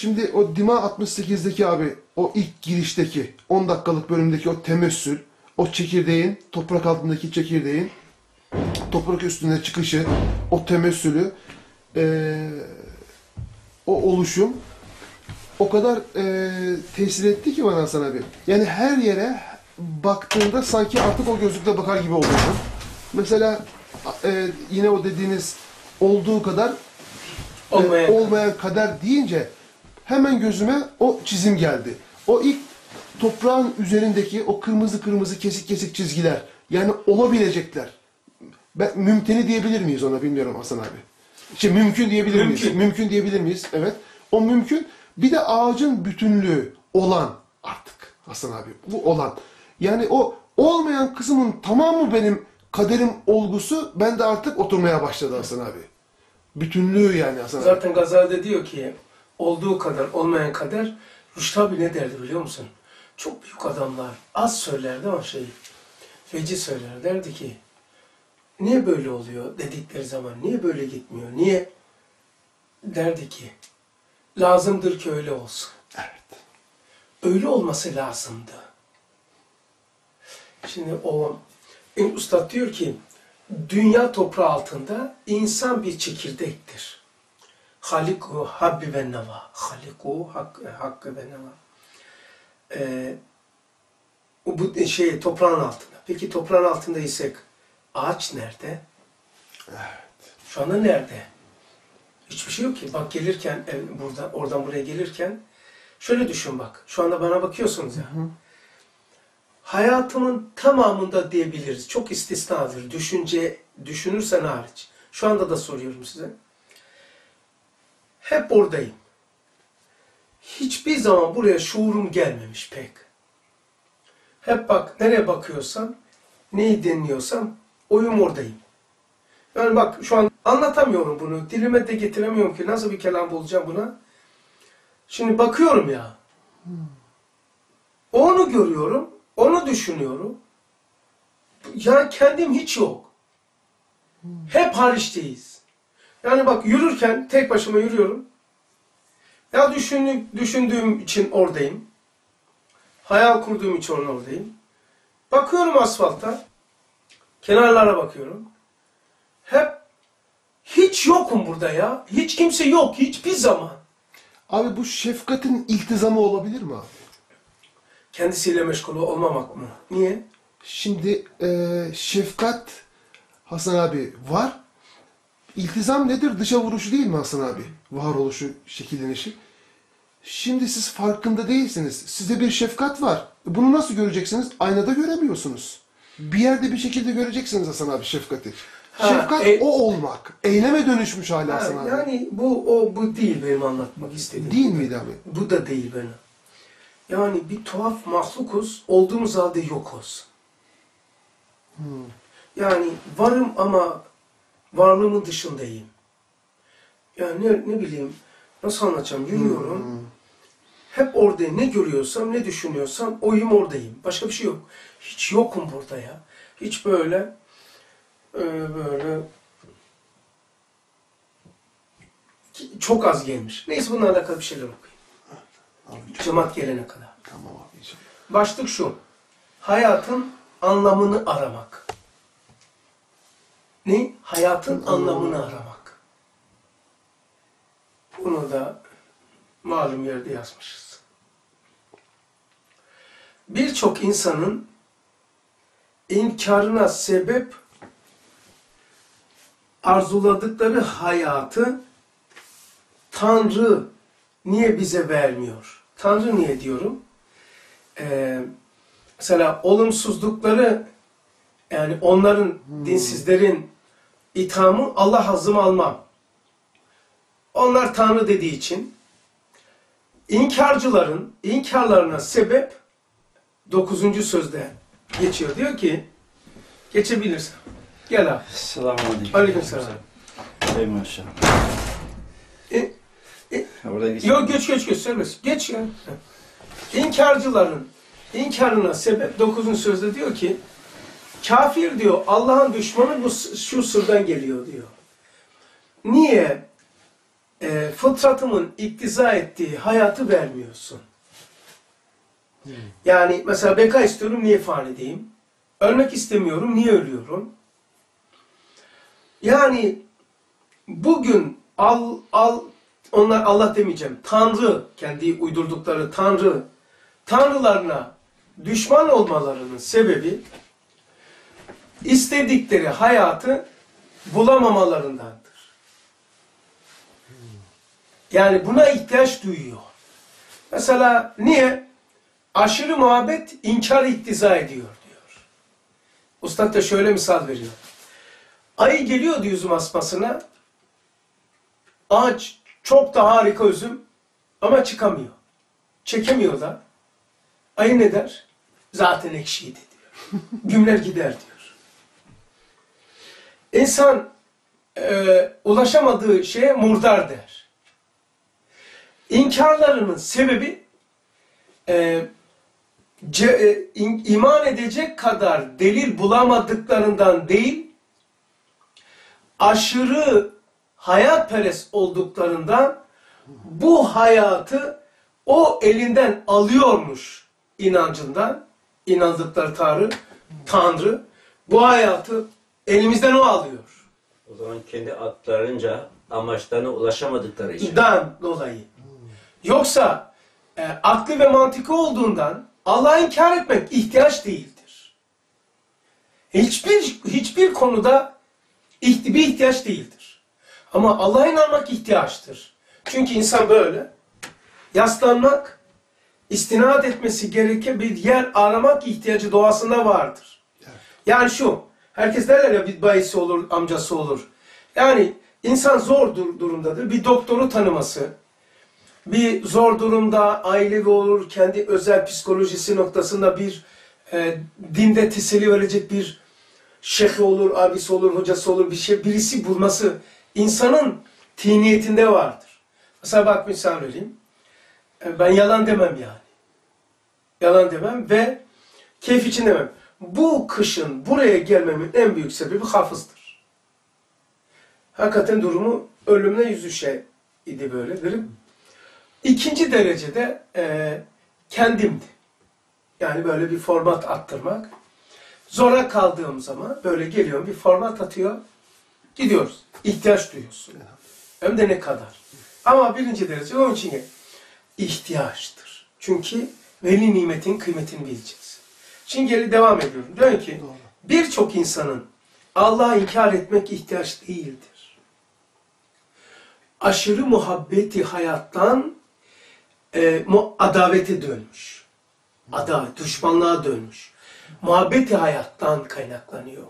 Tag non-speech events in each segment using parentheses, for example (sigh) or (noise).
Şimdi o Dima 68'deki abi o ilk girişteki 10 dakikalık bölümdeki o temessül, o çekirdeğin, toprak altındaki çekirdeğin toprak üstüne çıkışı, o temessülü, eee, o oluşum o kadar eee, tesir etti ki bana Hasan abi. Yani her yere baktığında sanki artık o gözlükle bakar gibi oluyorsun. Mesela eee, yine o dediğiniz olduğu kadar Olmayan. e, olmayan kader deyince hemen gözüme o çizim geldi. O ilk toprağın üzerindeki o kırmızı kırmızı kesik kesik çizgiler. Yani olabilecekler. Ben mümkünü diyebilir miyiz ona bilmiyorum Hasan abi. Şey mümkün diyebilir miyiz? Mümkün. Mümkün diyebilir miyiz? Evet. O mümkün. Bir de ağacın bütünlüğü olan artık Hasan abi. Bu olan. Yani o olmayan kısmın tamamı benim kaderim olgusu bende artık oturmaya başladı Hasan abi. Bütünlüğü yani Hasan abi. Zaten Gazali'de diyor ki olduğu kadar olmayan kader Rüştü abi ne derdi biliyor musun? Çok büyük adamlar az söylerdi ama şey feci söyler derdi ki niye böyle oluyor dedikleri zaman niye böyle gitmiyor niye derdi ki lazımdır ki öyle olsun. Evet. öyle olması lazımdı. Şimdi o Üstad diyor ki dünya toprağı altında insan bir çekirdektir. Haliku habbi ve neva. Haliku hak, hakkı ve neva. Ee, bu şey toprağın altında. Peki toprağın altında isek ağaç nerede? Evet. Şu anda nerede? Hiçbir şey yok ki. Bak gelirken ev- burada oradan buraya gelirken şöyle düşün bak. Şu anda bana bakıyorsunuz ya. Hayatımın tamamında diyebiliriz. Çok istisnadır. Düşünce düşünürsen hariç. Şu anda da soruyorum size. Hep oradayım. Hiçbir zaman buraya şuurum gelmemiş pek. Hep bak nereye bakıyorsam, neyi dinliyorsam oyum oradayım. Yani bak şu an anlatamıyorum bunu. Dilime de getiremiyorum ki nasıl bir kelam bulacağım buna. Şimdi bakıyorum ya. Onu görüyorum, onu düşünüyorum. Ya kendim hiç yok. Hep hariçteyiz. Yani bak yürürken tek başıma yürüyorum. Ya düşündüğüm, düşündüğüm için oradayım. Hayal kurduğum için oradayım. Bakıyorum asfalta. Kenarlara bakıyorum. Hep hiç yokum burada ya. Hiç kimse yok hiçbir zaman. Abi bu şefkatin iltizamı olabilir mi abi? Kendisiyle meşgul olmamak mı? Niye? Şimdi eee, şefkat Hasan abi var. İltizam nedir? Dışa vuruşu değil mi Hasan abi? Varoluşu, şekillenişi. Şimdi siz farkında değilsiniz. Size bir şefkat var. Bunu nasıl göreceksiniz? Aynada göremiyorsunuz. Bir yerde bir şekilde göreceksiniz Hasan abi şefkati. Ha, Şefkat e- o olmak. Eyleme dönüşmüş hala Ha, Hasan abi. yani bu o bu değil benim anlatmak istediğim. Değil miydi abi? Bu da değil benim. Yani bir tuhaf mahlukuz, olduğumuz halde yokuz. Yani varım ama varlığımın dışındayım. Yani ne, ne bileyim, nasıl anlatacağım, yürüyorum. Hep oradayım. Ne görüyorsam, ne düşünüyorsam oyum oradayım. Başka bir şey yok. Hiç yokum burada ya. Hiç böyle e, böyle çok az gelmiş. Neyse bununla alakalı bir şeyler okuyayım. Abi, Cemaat gelene kadar. Tamam abi. Başlık şu. Hayatın anlamını aramak. Ne? Hayatın anlamını aramak. Bunu da malum yerde yazmışız. Birçok insanın inkarına sebep arzuladıkları hayatı Tanrı niye bize vermiyor? Tanrı niye diyorum? Ee, mesela olumsuzlukları yani onların dinsizlerin ithamı Allah hazım almam. Onlar Tanrı dediği için inkarcıların inkarlarına sebep 9. sözde geçiyor. Diyor ki geçebilirsin. Gel abi. Selamünaleyküm. Aleykümselam. Ey maşallah. E, e, Buradan geç. Yok geç geç geç serbest. Geç ya. İnkarcıların inkarına sebep 9. sözde diyor ki kafir diyor Allah'ın düşmanı bu şu sırdan geliyor diyor. Niye e, fıtratımın iktiza ettiği hayatı vermiyorsun. Yani mesela beka istiyorum niye fani diyeyim? Ölmek istemiyorum niye ölüyorum? Yani bugün al al onlar Allah demeyeceğim. Tanrı kendi uydurdukları Tanrı tanrılarına düşman olmalarının sebebi istedikleri hayatı bulamamalarındandır. Yani buna ihtiyaç duyuyor. Mesela niye? Aşırı muhabbet inkar iktiza ediyor diyor. Ustad da şöyle misal veriyor. Ayı geliyordu üzüm asmasına. Ağaç çok da harika üzüm ama çıkamıyor. Çekemiyor da. Ayı ne der? Zaten ekşiydi diyor. Gümler gider diyor. İnsan e, ulaşamadığı şeye murdar der. İnkarlarının sebebi e, ce, e, in- iman edecek kadar delil bulamadıklarından değil, aşırı hayatperest olduklarından bu hayatı o elinden alıyormuş inancından, inandıkları Tanrı, Tanrı bu hayatı elimizden o alıyor. O zaman kendi aklarınca amaçlarına ulaşamadıkları için. Dan dolayı. Yoksa e, aklı ve mantıklı olduğundan Allah'ı inkar etmek ihtiyaç değildir. Hiçbir hiçbir konuda ihti- bir ihtiyaç değildir. Ama Allah'a inanmak ihtiyaçtır. Çünkü insan böyle. Yaslanmak, istinad etmesi gereken bir yer aramak ihtiyacı doğasında vardır. Yani şu, herkes derler ya bir bayisi olur, amcası olur. Yani insan zor dur- durumdadır. Bir doktoru tanıması, bir zor durumda ailevi olur, kendi özel psikolojisi noktasında bir e, dinde teselli verecek bir şeyhi olur, abisi olur, hocası olur bir şey, birisi bulması insanın tiniyetinde vardır. Mesela bak misal vereyim. E, Ben yalan demem yani. Yalan demem ve keyif için demem. Bu kışın buraya gelmemin en büyük sebebi hafızdır. Hakikaten durumu ölümle yüzüşe idi böyle derim. İkinci derecede e, kendimdi. Yani böyle bir format attırmak. Zora kaldığım zaman böyle geliyorum bir format atıyor. Gidiyoruz. İhtiyaç duyuyorsun. Hem de ne kadar. Ama birinci derece onun için ihtiyaçtır. Çünkü veli nimetin kıymetini bileceğiz. Şimdi geri devam ediyorum. Diyor ki birçok insanın Allah'ı inkar etmek ihtiyaç değildir. Aşırı muhabbeti hayattan e, mu, adavete dönmüş. Adavet, düşmanlığa dönmüş. Muhabbeti hayattan kaynaklanıyor.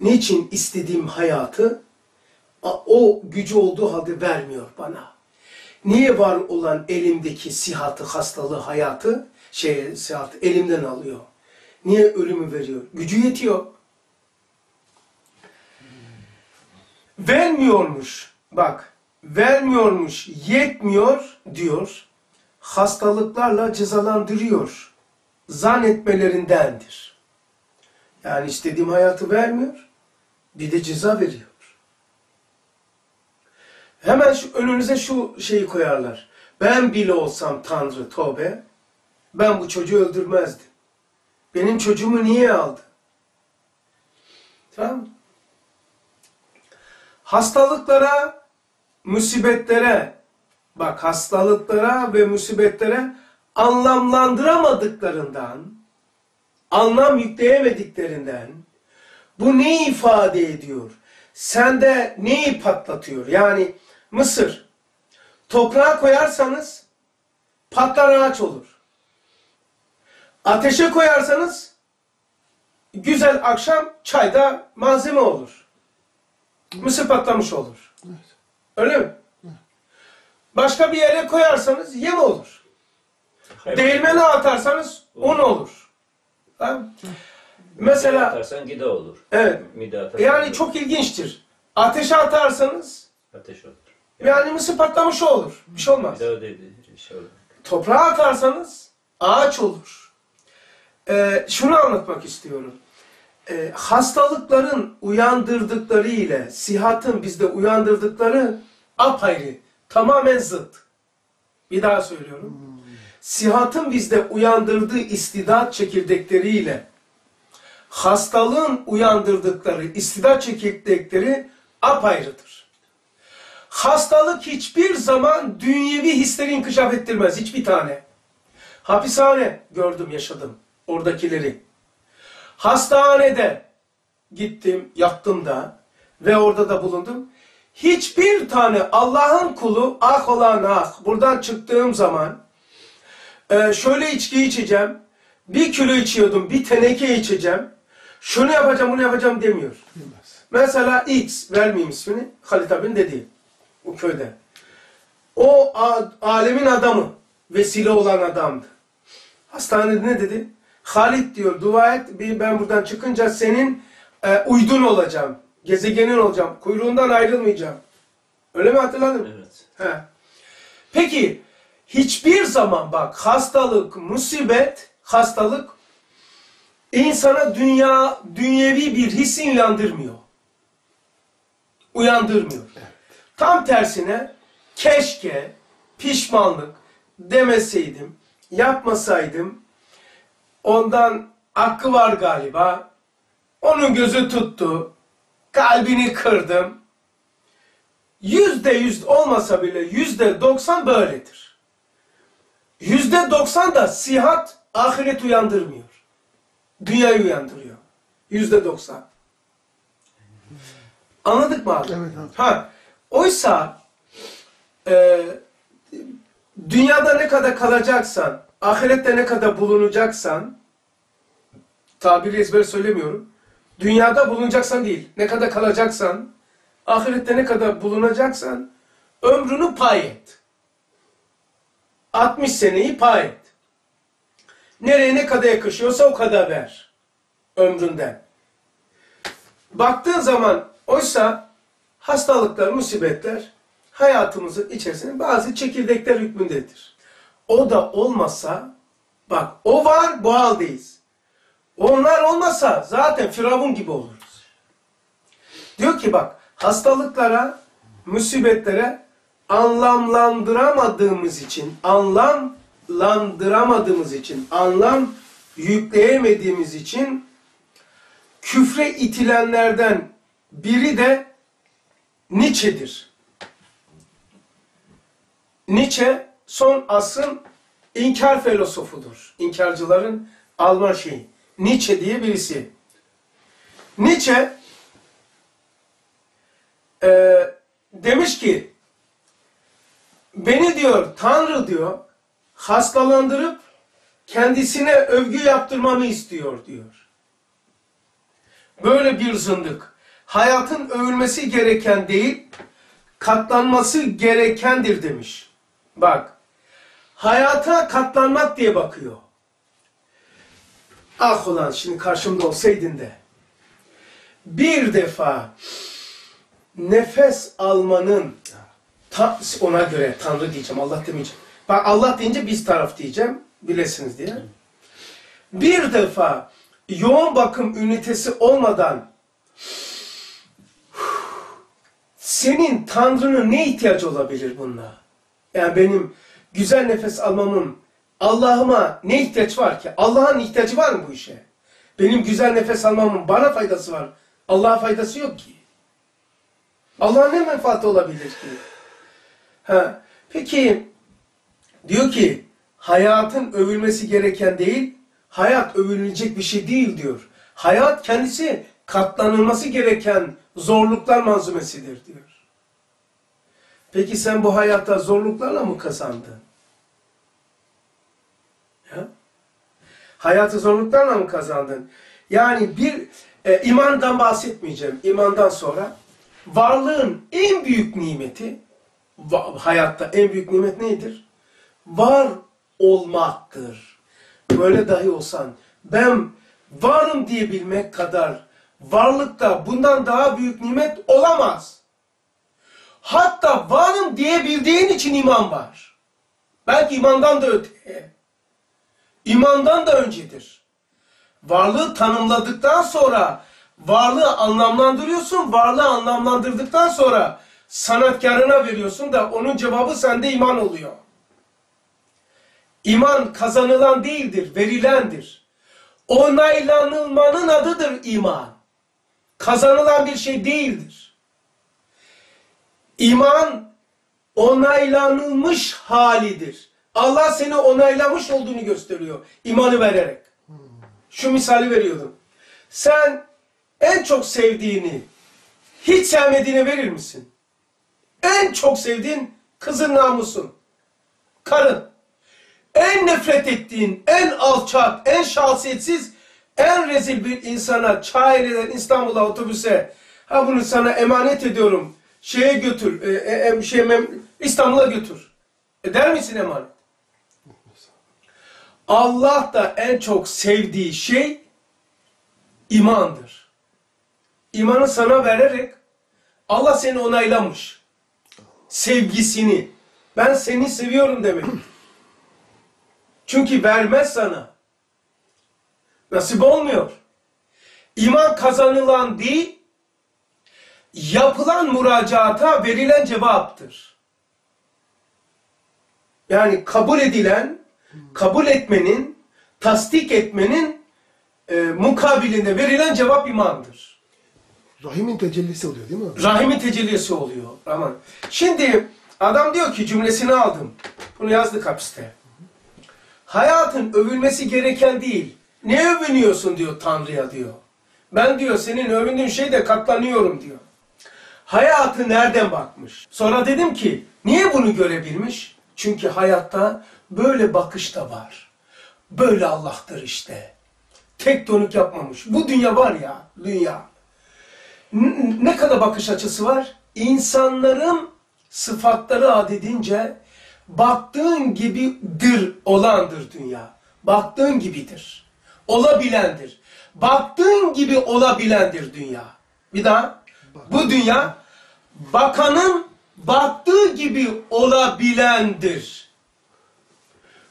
Niçin istediğim hayatı o gücü olduğu halde vermiyor bana? Niye var olan elimdeki sihatı, hastalığı, hayatı, şey, sihatı elimden alıyor? Niye ölümü veriyor? Gücü yetiyor. Vermiyormuş. Bak, vermiyormuş, yetmiyor diyor. Hastalıklarla cezalandırıyor. Zannetmelerindendir. Yani istediğim hayatı vermiyor. Bir de ceza veriyor. Hemen şu önünüze şu şeyi koyarlar. Ben bile olsam Tanrı tövbe, ben bu çocuğu öldürmezdim. Benim çocuğumu niye aldı? Tamam? Hastalıklara, musibetlere, bak hastalıklara ve musibetlere anlamlandıramadıklarından, anlam yükleyemediklerinden, bu ne ifade ediyor? Sende neyi patlatıyor? Yani mısır, toprağa koyarsanız patlar ağaç olur. Ateşe koyarsanız güzel akşam çayda malzeme olur. Mısır patlamış olur. Öyle mi? Başka bir yere koyarsanız yem olur. Değirmene atarsanız un olur. Tamam? Mesela atarsan gide olur. evet. Yani gide çok ilginçtir. Ateşe atarsanız olur. ateş olur. yani mısır patlamış olur. Bir şey olmaz. Dedi. Şey olur. Toprağa atarsanız ağaç olur. Ee, şunu anlatmak istiyorum. Ee, hastalıkların uyandırdıkları ile sihatın bizde uyandırdıkları apayrı Tamamen zıt. Bir daha söylüyorum. Sihatın bizde uyandırdığı istidat çekirdekleriyle hastalığın uyandırdıkları istidat çekirdekleri apayrıdır. Hastalık hiçbir zaman dünyevi hisleri inkişaf ettirmez. Hiçbir tane. Hapishane gördüm, yaşadım. Oradakileri. Hastanede gittim, yattım da ve orada da bulundum. Hiçbir tane Allah'ın kulu ah olan ah buradan çıktığım zaman e, şöyle içki içeceğim, bir kilo içiyordum, bir teneke içeceğim, şunu yapacağım, bunu yapacağım demiyor. Mesela X, vermeyeyim ismini, Halit abinin dediği, bu köyde. O alemin adamı, vesile olan adamdı. Hastanede ne dedi? Halit diyor, dua et, bir ben buradan çıkınca senin e, uydun olacağım, gezegenin olacağım, kuyruğundan ayrılmayacağım. Öyle mi hatırladın? Evet. He. Peki hiçbir zaman bak hastalık, musibet, hastalık insana dünya dünyevi bir his uyandırmıyor. Uyandırmıyor. Tam tersine keşke pişmanlık demeseydim, yapmasaydım ondan hakkı var galiba. Onun gözü tuttu. Kalbini kırdım yüzde yüz olmasa bile yüzde doksan böyledir. Yüzde doksan da sihat ahiret uyandırmıyor. Dünyayı uyandırıyor. Yüzde doksan. Anladık mı abi? Evet abi. Ha, oysa e, dünyada ne kadar kalacaksan, ahirette ne kadar bulunacaksan, tabiri ezber söylemiyorum, dünyada bulunacaksan değil, ne kadar kalacaksan, ahirette ne kadar bulunacaksan, ömrünü pay et. 60 seneyi pay et. Nereye ne kadar yakışıyorsa o kadar ver. Ömründen. Baktığın zaman oysa hastalıklar, musibetler hayatımızın içerisinde bazı çekirdekler hükmündedir. O da olmasa, bak o var bu haldeyiz. Onlar olmasa zaten Firavun gibi oluruz. Diyor ki bak hastalıklara, musibetlere anlamlandıramadığımız için, anlamlandıramadığımız için, anlam yükleyemediğimiz için küfre itilenlerden biri de Nietzsche'dir. Nietzsche son asrın inkar filozofudur. İnkarcıların Alman şeyi. Nietzsche diye birisi. Nietzsche e, demiş ki beni diyor Tanrı diyor hastalandırıp kendisine övgü yaptırmamı istiyor diyor. Böyle bir zındık. Hayatın övülmesi gereken değil, katlanması gerekendir demiş. Bak, hayata katlanmak diye bakıyor. Ah ulan şimdi karşımda olsaydın de. Bir defa nefes almanın ta, ona göre Tanrı diyeceğim, Allah demeyeceğim. Bak Allah deyince biz taraf diyeceğim, bilesiniz diye. Bir defa yoğun bakım ünitesi olmadan senin Tanrı'nın ne ihtiyacı olabilir bununla? Yani benim güzel nefes almamın Allah'ıma ne ihtiyaç var ki? Allah'ın ihtiyacı var mı bu işe? Benim güzel nefes almamın bana faydası var. Allah'a faydası yok ki. Allah'ın ne menfaati olabilir ki? Ha, peki diyor ki hayatın övülmesi gereken değil, hayat övülecek bir şey değil diyor. Hayat kendisi katlanılması gereken zorluklar malzemesidir diyor. Peki sen bu hayata zorluklarla mı kazandın? Ya? Hayatı zorluklarla mı kazandın? Yani bir e, imandan bahsetmeyeceğim. İmandan sonra varlığın en büyük nimeti hayatta en büyük nimet nedir? Var olmaktır. Böyle dahi olsan ben varım diyebilmek kadar varlıkta bundan daha büyük nimet olamaz. Hatta varım diyebildiğin için iman var. Belki imandan da öte. İmandan da öncedir. Varlığı tanımladıktan sonra varlığı anlamlandırıyorsun. Varlığı anlamlandırdıktan sonra sanatkarına veriyorsun da onun cevabı sende iman oluyor. İman kazanılan değildir, verilendir. Onaylanılmanın adıdır iman. Kazanılan bir şey değildir. İman onaylanılmış halidir. Allah seni onaylamış olduğunu gösteriyor imanı vererek. Şu misali veriyordum. Sen en çok sevdiğini, hiç sevmediğini verir misin? En çok sevdiğin kızın namusun, karın. En nefret ettiğin, en alçak, en şahsiyetsiz, en rezil bir insana, Çayire'den İstanbul'a otobüse, ha bunu sana emanet ediyorum, şeye götür, e, e, şey, İstanbul'a götür. Eder misin emanet? Allah da en çok sevdiği şey imandır. İmanı sana vererek Allah seni onaylamış. Sevgisini. Ben seni seviyorum demek. Çünkü vermez sana. Nasip olmuyor. İman kazanılan değil, yapılan müracaata verilen cevaptır. Yani kabul edilen, kabul etmenin, tasdik etmenin e, mukabilinde verilen cevap imandır. Rahimin tecellisi oluyor değil mi? Rahimin tecellisi oluyor. Aman. Şimdi adam diyor ki cümlesini aldım. Bunu yazdık hapiste. Hayatın övülmesi gereken değil. Ne övünüyorsun diyor Tanrı'ya diyor. Ben diyor senin övündüğün şeyde katlanıyorum diyor. Hayatı nereden bakmış? Sonra dedim ki niye bunu görebilmiş? Çünkü hayatta böyle bakış da var. Böyle Allah'tır işte. Tektonik yapmamış. Bu dünya var ya, dünya. Ne kadar bakış açısı var? İnsanların sıfatları adedince baktığın gibidir olandır dünya. Baktığın gibidir. Olabilendir. Baktığın gibi olabilendir dünya. Bir daha. Bu dünya bakanın baktığı gibi olabilendir.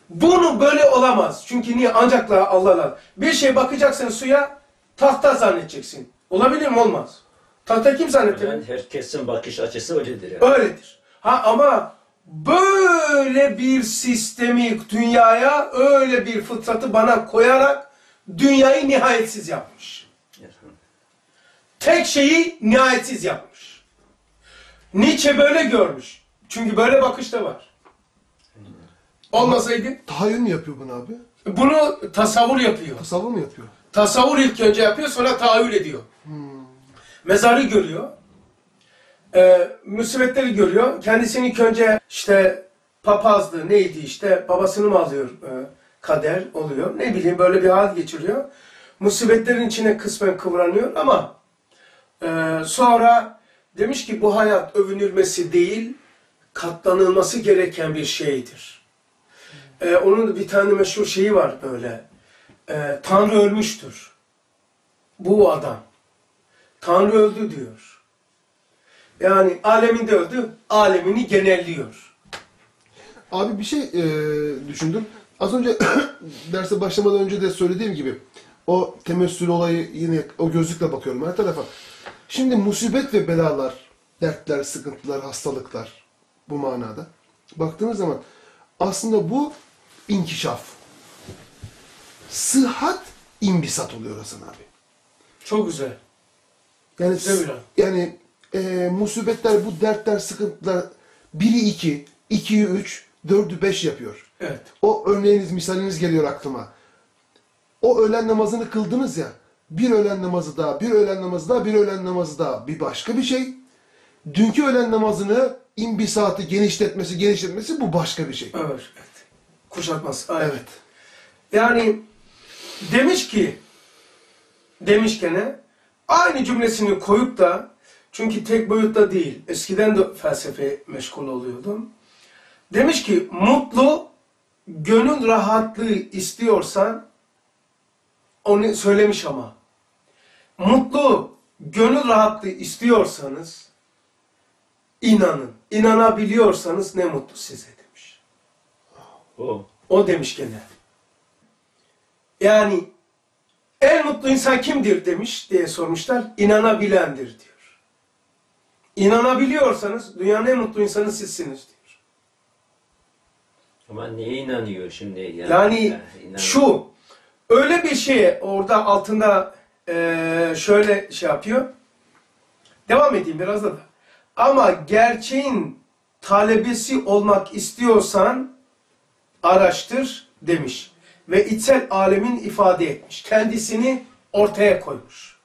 Bunu böyle olamaz. Çünkü niye? Ancak Allah'la. Bir şey bakacaksın suya, tahta zannedeceksin. Olabilir mi? Olmaz. Tahta kim zanneder? Yani herkesin bakış açısı öyledir. Yani. Öyledir. Ha ama böyle bir sistemi dünyaya, öyle bir fıtratı bana koyarak dünyayı nihayetsiz yapmış. Tek şeyi nihayetsiz yapmış. Nietzsche böyle görmüş. Çünkü böyle bakış da var. Olmasaydı Tahayyül mü yapıyor bunu abi? bunu tasavvur yapıyor. Tasavvur mu yapıyor? Tasavvur ilk önce yapıyor sonra tahayyül ediyor. Mezarı görüyor. Ee, musibetleri görüyor. Kendisini ilk önce işte papazdı neydi işte babasını mı alıyor e, kader oluyor. Ne bileyim böyle bir hal geçiriyor. Musibetlerin içine kısmen kıvranıyor ama e, sonra demiş ki bu hayat övünülmesi değil katlanılması gereken bir şeydir. Ee, onun bir tane meşhur şeyi var böyle. Ee, Tanrı ölmüştür. Bu adam. Tanrı öldü diyor. Yani aleminde öldü, alemini genelliyor. Abi bir şey e, düşündüm. Az önce (coughs) derse başlamadan önce de söylediğim gibi o temessül olayı yine o gözlükle bakıyorum her tarafa. Şimdi musibet ve belalar, dertler, sıkıntılar, hastalıklar bu manada. Baktığınız zaman aslında bu inkişaf. Sıhhat imbisat oluyor Hasan abi. Çok güzel. Yani Güzel yani e, musibetler, bu dertler, sıkıntılar biri iki, ikiyi üç, dördü beş yapıyor. Evet. O örneğiniz, misaliniz geliyor aklıma. O öğlen namazını kıldınız ya. Bir öğlen namazı daha, bir öğlen namazı daha, bir öğlen namazı daha. Bir başka bir şey. Dünkü öğlen namazını imbisatı genişletmesi, genişletmesi bu başka bir şey. Evet. evet. Kuşatması. Aynen. Evet. Yani demiş ki demiş gene aynı cümlesini koyup da çünkü tek boyutta değil. Eskiden de felsefe meşgul oluyordum. Demiş ki mutlu gönül rahatlığı istiyorsan onu söylemiş ama mutlu gönül rahatlığı istiyorsanız inanın. İnanabiliyorsanız ne mutlu size demiş. O. O demiş gene. Yani en mutlu insan kimdir demiş diye sormuşlar. İnanabilendir diyor. İnanabiliyorsanız dünyanın en mutlu insanı sizsiniz diyor. Ama niye inanıyor şimdi? Yani, Yani inan- şu öyle bir şeye orada altında eee, şöyle şey yapıyor. Devam edeyim biraz da. Ama gerçeğin talebesi olmak istiyorsan araştır demiş. Ve içsel alemin ifade etmiş. Kendisini ortaya koymuş.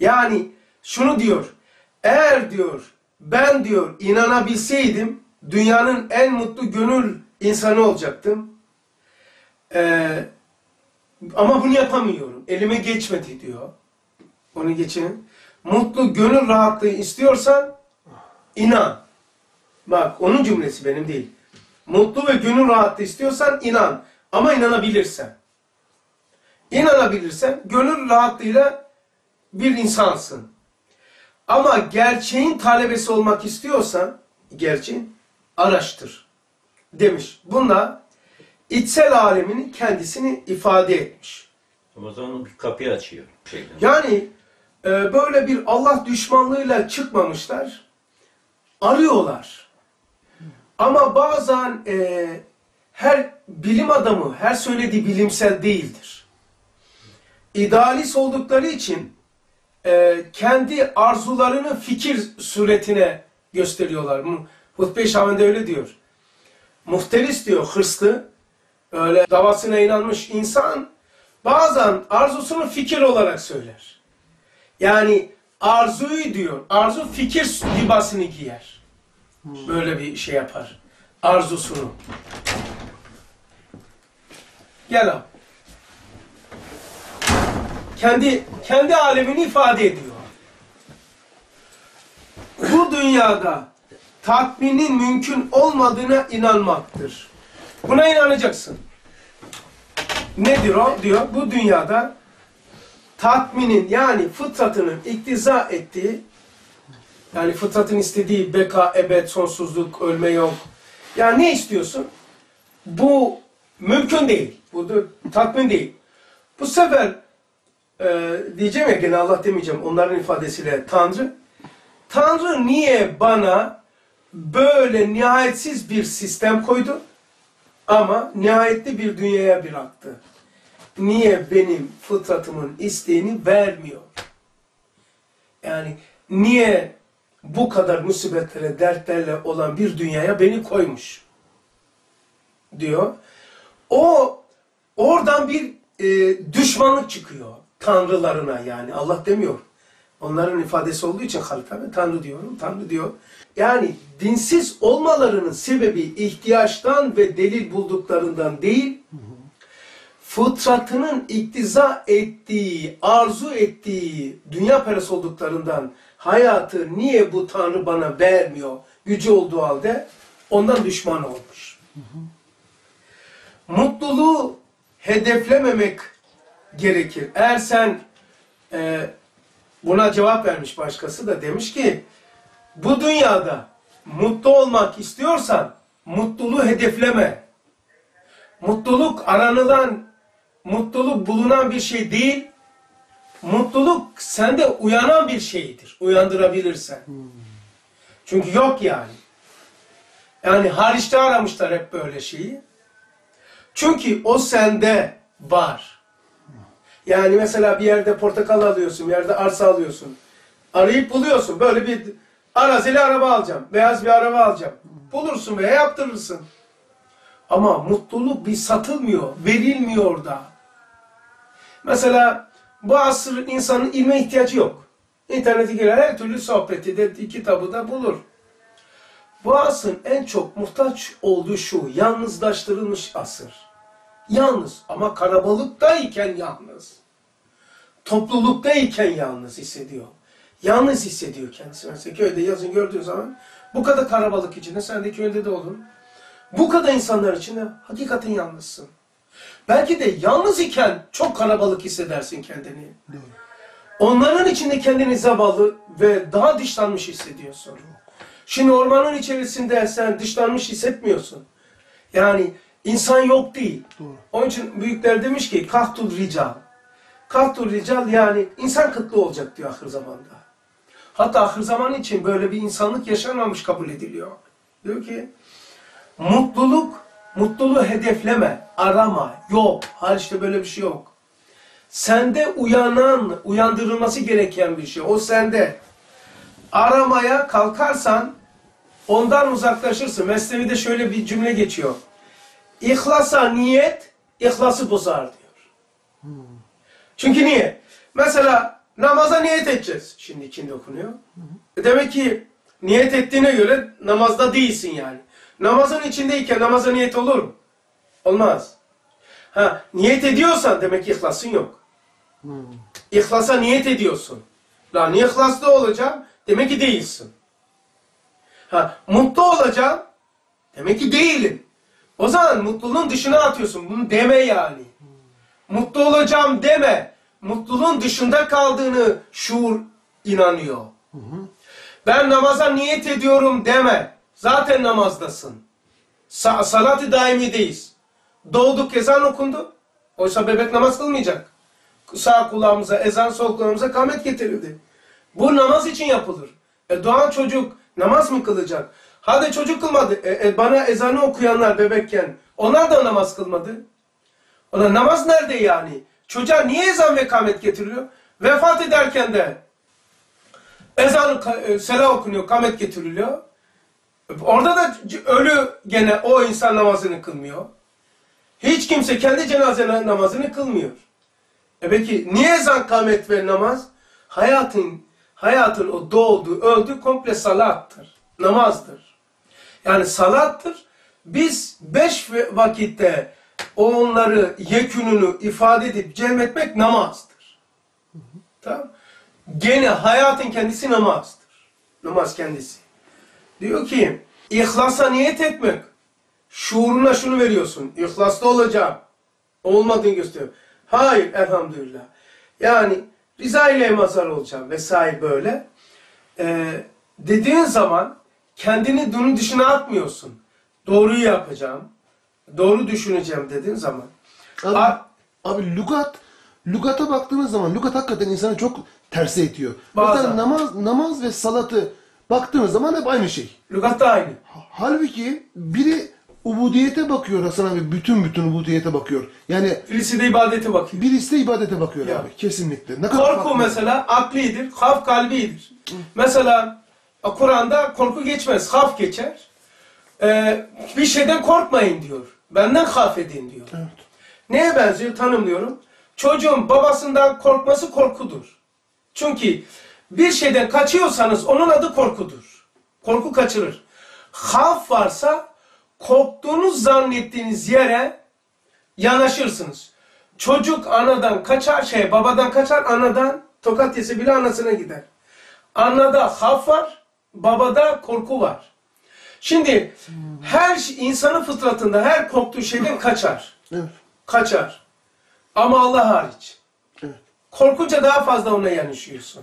Yani şunu diyor. Eğer diyor ben diyor inanabilseydim dünyanın en mutlu gönül insanı olacaktım. Ee, ama bunu yapamıyorum. Elime geçmedi diyor. Onu geçin. Mutlu gönül rahatlığı istiyorsan inan. Bak onun cümlesi benim değil. Mutlu ve gönül rahatlığı istiyorsan inan. Ama inanabilirsen. İnanabilirsen gönül rahatlığıyla bir insansın. Ama gerçeğin talebesi olmak istiyorsan gerçeğin araştır demiş. Bununla içsel aleminin kendisini ifade etmiş. O zaman bir kapıyı açıyor. Şeyden. Yani e, böyle bir Allah düşmanlığıyla çıkmamışlar. Arıyorlar. Ama bazen e, her bilim adamı, her söylediği bilimsel değildir. İdealist oldukları için e, kendi arzularını fikir suretine gösteriyorlar. Hutbe-i öyle diyor. Muhteris diyor, hırslı, öyle davasına inanmış insan bazen arzusunu fikir olarak söyler. Yani arzuyu diyor, arzu fikir libasını giyer. Böyle bir şey yapar. Arzusunu. Gel abi. Kendi kendi alemini ifade ediyor. Bu dünyada tatminin mümkün olmadığına inanmaktır. Buna inanacaksın. Nedir o? Diyor bu dünyada tatminin yani fıtratının iktiza ettiği yani fıtratın istediği beka, ebed, sonsuzluk, ölme yok. Yani ne istiyorsun? Bu mümkün değil. Bu da tatmin değil. Bu sefer e, diyeceğim ya gene Allah demeyeceğim onların ifadesiyle Tanrı. Tanrı niye bana böyle nihayetsiz bir sistem koydu ama nihayetli bir dünyaya bıraktı? Niye benim fıtratımın isteğini vermiyor? Yani niye bu kadar musibetlere, dertlerle olan bir dünyaya beni koymuş? Diyor. O oradan bir e, düşmanlık çıkıyor tanrılarına yani Allah demiyor. Onların ifadesi olduğu için halka ve tanrı diyorum, tanrı diyor. Yani dinsiz olmalarının sebebi ihtiyaçtan ve delil bulduklarından değil, fıtratının iktiza ettiği, arzu ettiği dünya parası olduklarından hayatı niye bu Tanrı bana vermiyor gücü olduğu halde ondan düşman olmuş. Mutluluğu hedeflememek gerekir. Eğer sen e, buna cevap vermiş başkası da demiş ki bu dünyada mutlu olmak istiyorsan mutluluğu hedefleme. Mutluluk aranılan, mutluluk bulunan bir şey değil. Mutluluk sende uyanan bir şeydir. Uyandırabilirsen. Çünkü yok yani. Yani hariçte aramışlar hep böyle şeyi. Çünkü o sende var. Yani mesela bir yerde portakal alıyorsun, bir yerde arsa alıyorsun. Arayıp buluyorsun. Böyle bir arazili araba alacağım. Beyaz bir araba alacağım. Bulursun veya yaptırırsın. Ama mutluluk bir satılmıyor, verilmiyor da. Mesela bu asır insanın ilme ihtiyacı yok. İnternete girer her türlü sohbeti de kitabı da bulur. Bu asrın en çok muhtaç olduğu şu, yalnızlaştırılmış asır. Yalnız ama karabalıktayken yalnız. Topluluktayken yalnız hissediyor. Yalnız hissediyor kendisi. Mesela köyde yazın gördüğün zaman bu kadar karabalık içinde sen de köyde de olun. Bu kadar insanlar içinde hakikaten yalnızsın. Belki de yalnız iken çok kalabalık hissedersin kendini. Onların içinde kendini zavallı ve daha dışlanmış hissediyorsun. Şimdi ormanın içerisinde sen dışlanmış hissetmiyorsun. Yani insan yok değil. Doğru. Onun için büyükler demiş ki kahtul rical. Kahtul rical yani insan kıtlığı olacak diyor ahir zamanda. Hatta ahir zaman için böyle bir insanlık yaşanmamış kabul ediliyor. Diyor ki mutluluk, mutluluğu hedefleme, arama, yok. Hayır işte böyle bir şey yok. Sende uyanan, uyandırılması gereken bir şey. O sende. Aramaya kalkarsan ondan uzaklaşırsın. Mesnevi'de şöyle bir cümle geçiyor. İhlasa niyet, ihlası bozar diyor. Çünkü niye? Mesela namaza niyet edeceğiz. Şimdi içinde okunuyor. E Demek ki niyet ettiğine göre namazda değilsin yani. Namazın içindeyken namaza niyet olur mu? Olmaz. Ha, niyet ediyorsan demek ki ihlasın yok. İhlasa niyet ediyorsun. Lan ihlaslı olacağım? Demek ki değilsin. Ha, mutlu olacağım. Demek ki değilim. O zaman mutluluğun dışına atıyorsun. Bunu deme yani. Mutlu olacağım deme. Mutluluğun dışında kaldığını şuur inanıyor. Ben namaza niyet ediyorum deme. Zaten namazdasın. Sa salat-ı daimideyiz. Doğduk ezan okundu. Oysa bebek namaz kılmayacak. Sağ kulağımıza ezan, sol kulağımıza kamet getirildi. Bu namaz için yapılır. E doğan çocuk namaz mı kılacak? Hadi çocuk kılmadı. E, e, bana ezanı okuyanlar bebekken onlar da namaz kılmadı. Ona namaz nerede yani? Çocuğa niye ezan ve kamet getiriliyor? Vefat ederken de ezan e, sela okunuyor, kamet getiriliyor. Orada da ölü gene o insan namazını kılmıyor. Hiç kimse kendi cenaze namazını kılmıyor. E peki niye ezan, kamet ve namaz? Hayatın, hayatın o doğdu, öldü komple salattır. Namazdır. Yani salattır. Biz beş ve- vakitte onları yekününü ifade edip cem etmek namazdır. Tamam Gene hayatın kendisi namazdır. Namaz kendisi. Diyor ki ihlasa niyet etmek. Şuuruna şunu veriyorsun. İhlaslı olacağım. Olmadığını gösteriyor. Hayır elhamdülillah. Yani rıza ile mazhar olacağım vesaire böyle. Ee, dediğin zaman kendini bunun dışına atmıyorsun. Doğruyu yapacağım. Doğru düşüneceğim dediğin zaman. Abi, A- abi lügat, lügata baktığımız zaman lügat hakikaten insanı çok terse itiyor. Bazen. Mesela namaz, namaz ve salatı baktığımız zaman hep aynı şey. Lügat da aynı. Halbuki biri ubudiyete bakıyor Hasan abi. Bütün bütün ubudiyete bakıyor. Yani Birisi de ibadete bakıyor. birisi de ibadete bakıyor Ya. abi. Kesinlikle. Ne kadar Korku farklı. mesela aklidir, haf kalbidir. Mesela Kur'an'da korku geçmez, haf geçer. Ee, bir şeyden korkmayın diyor. Benden haf edin diyor. Evet. Neye benziyor tanımlıyorum. Çocuğun babasından korkması korkudur. Çünkü bir şeyden kaçıyorsanız onun adı korkudur. Korku kaçırır. Haf varsa korktuğunuz zannettiğiniz yere yanaşırsınız. Çocuk anadan kaçar, şey babadan kaçar, anadan tokat yese bile anasına gider. Anada haf var, babada korku var. Şimdi her insanın fıtratında her korktuğu şeyden kaçar. Evet. Kaçar. Ama Allah hariç. Evet. Korkunca daha fazla ona yanaşıyorsun.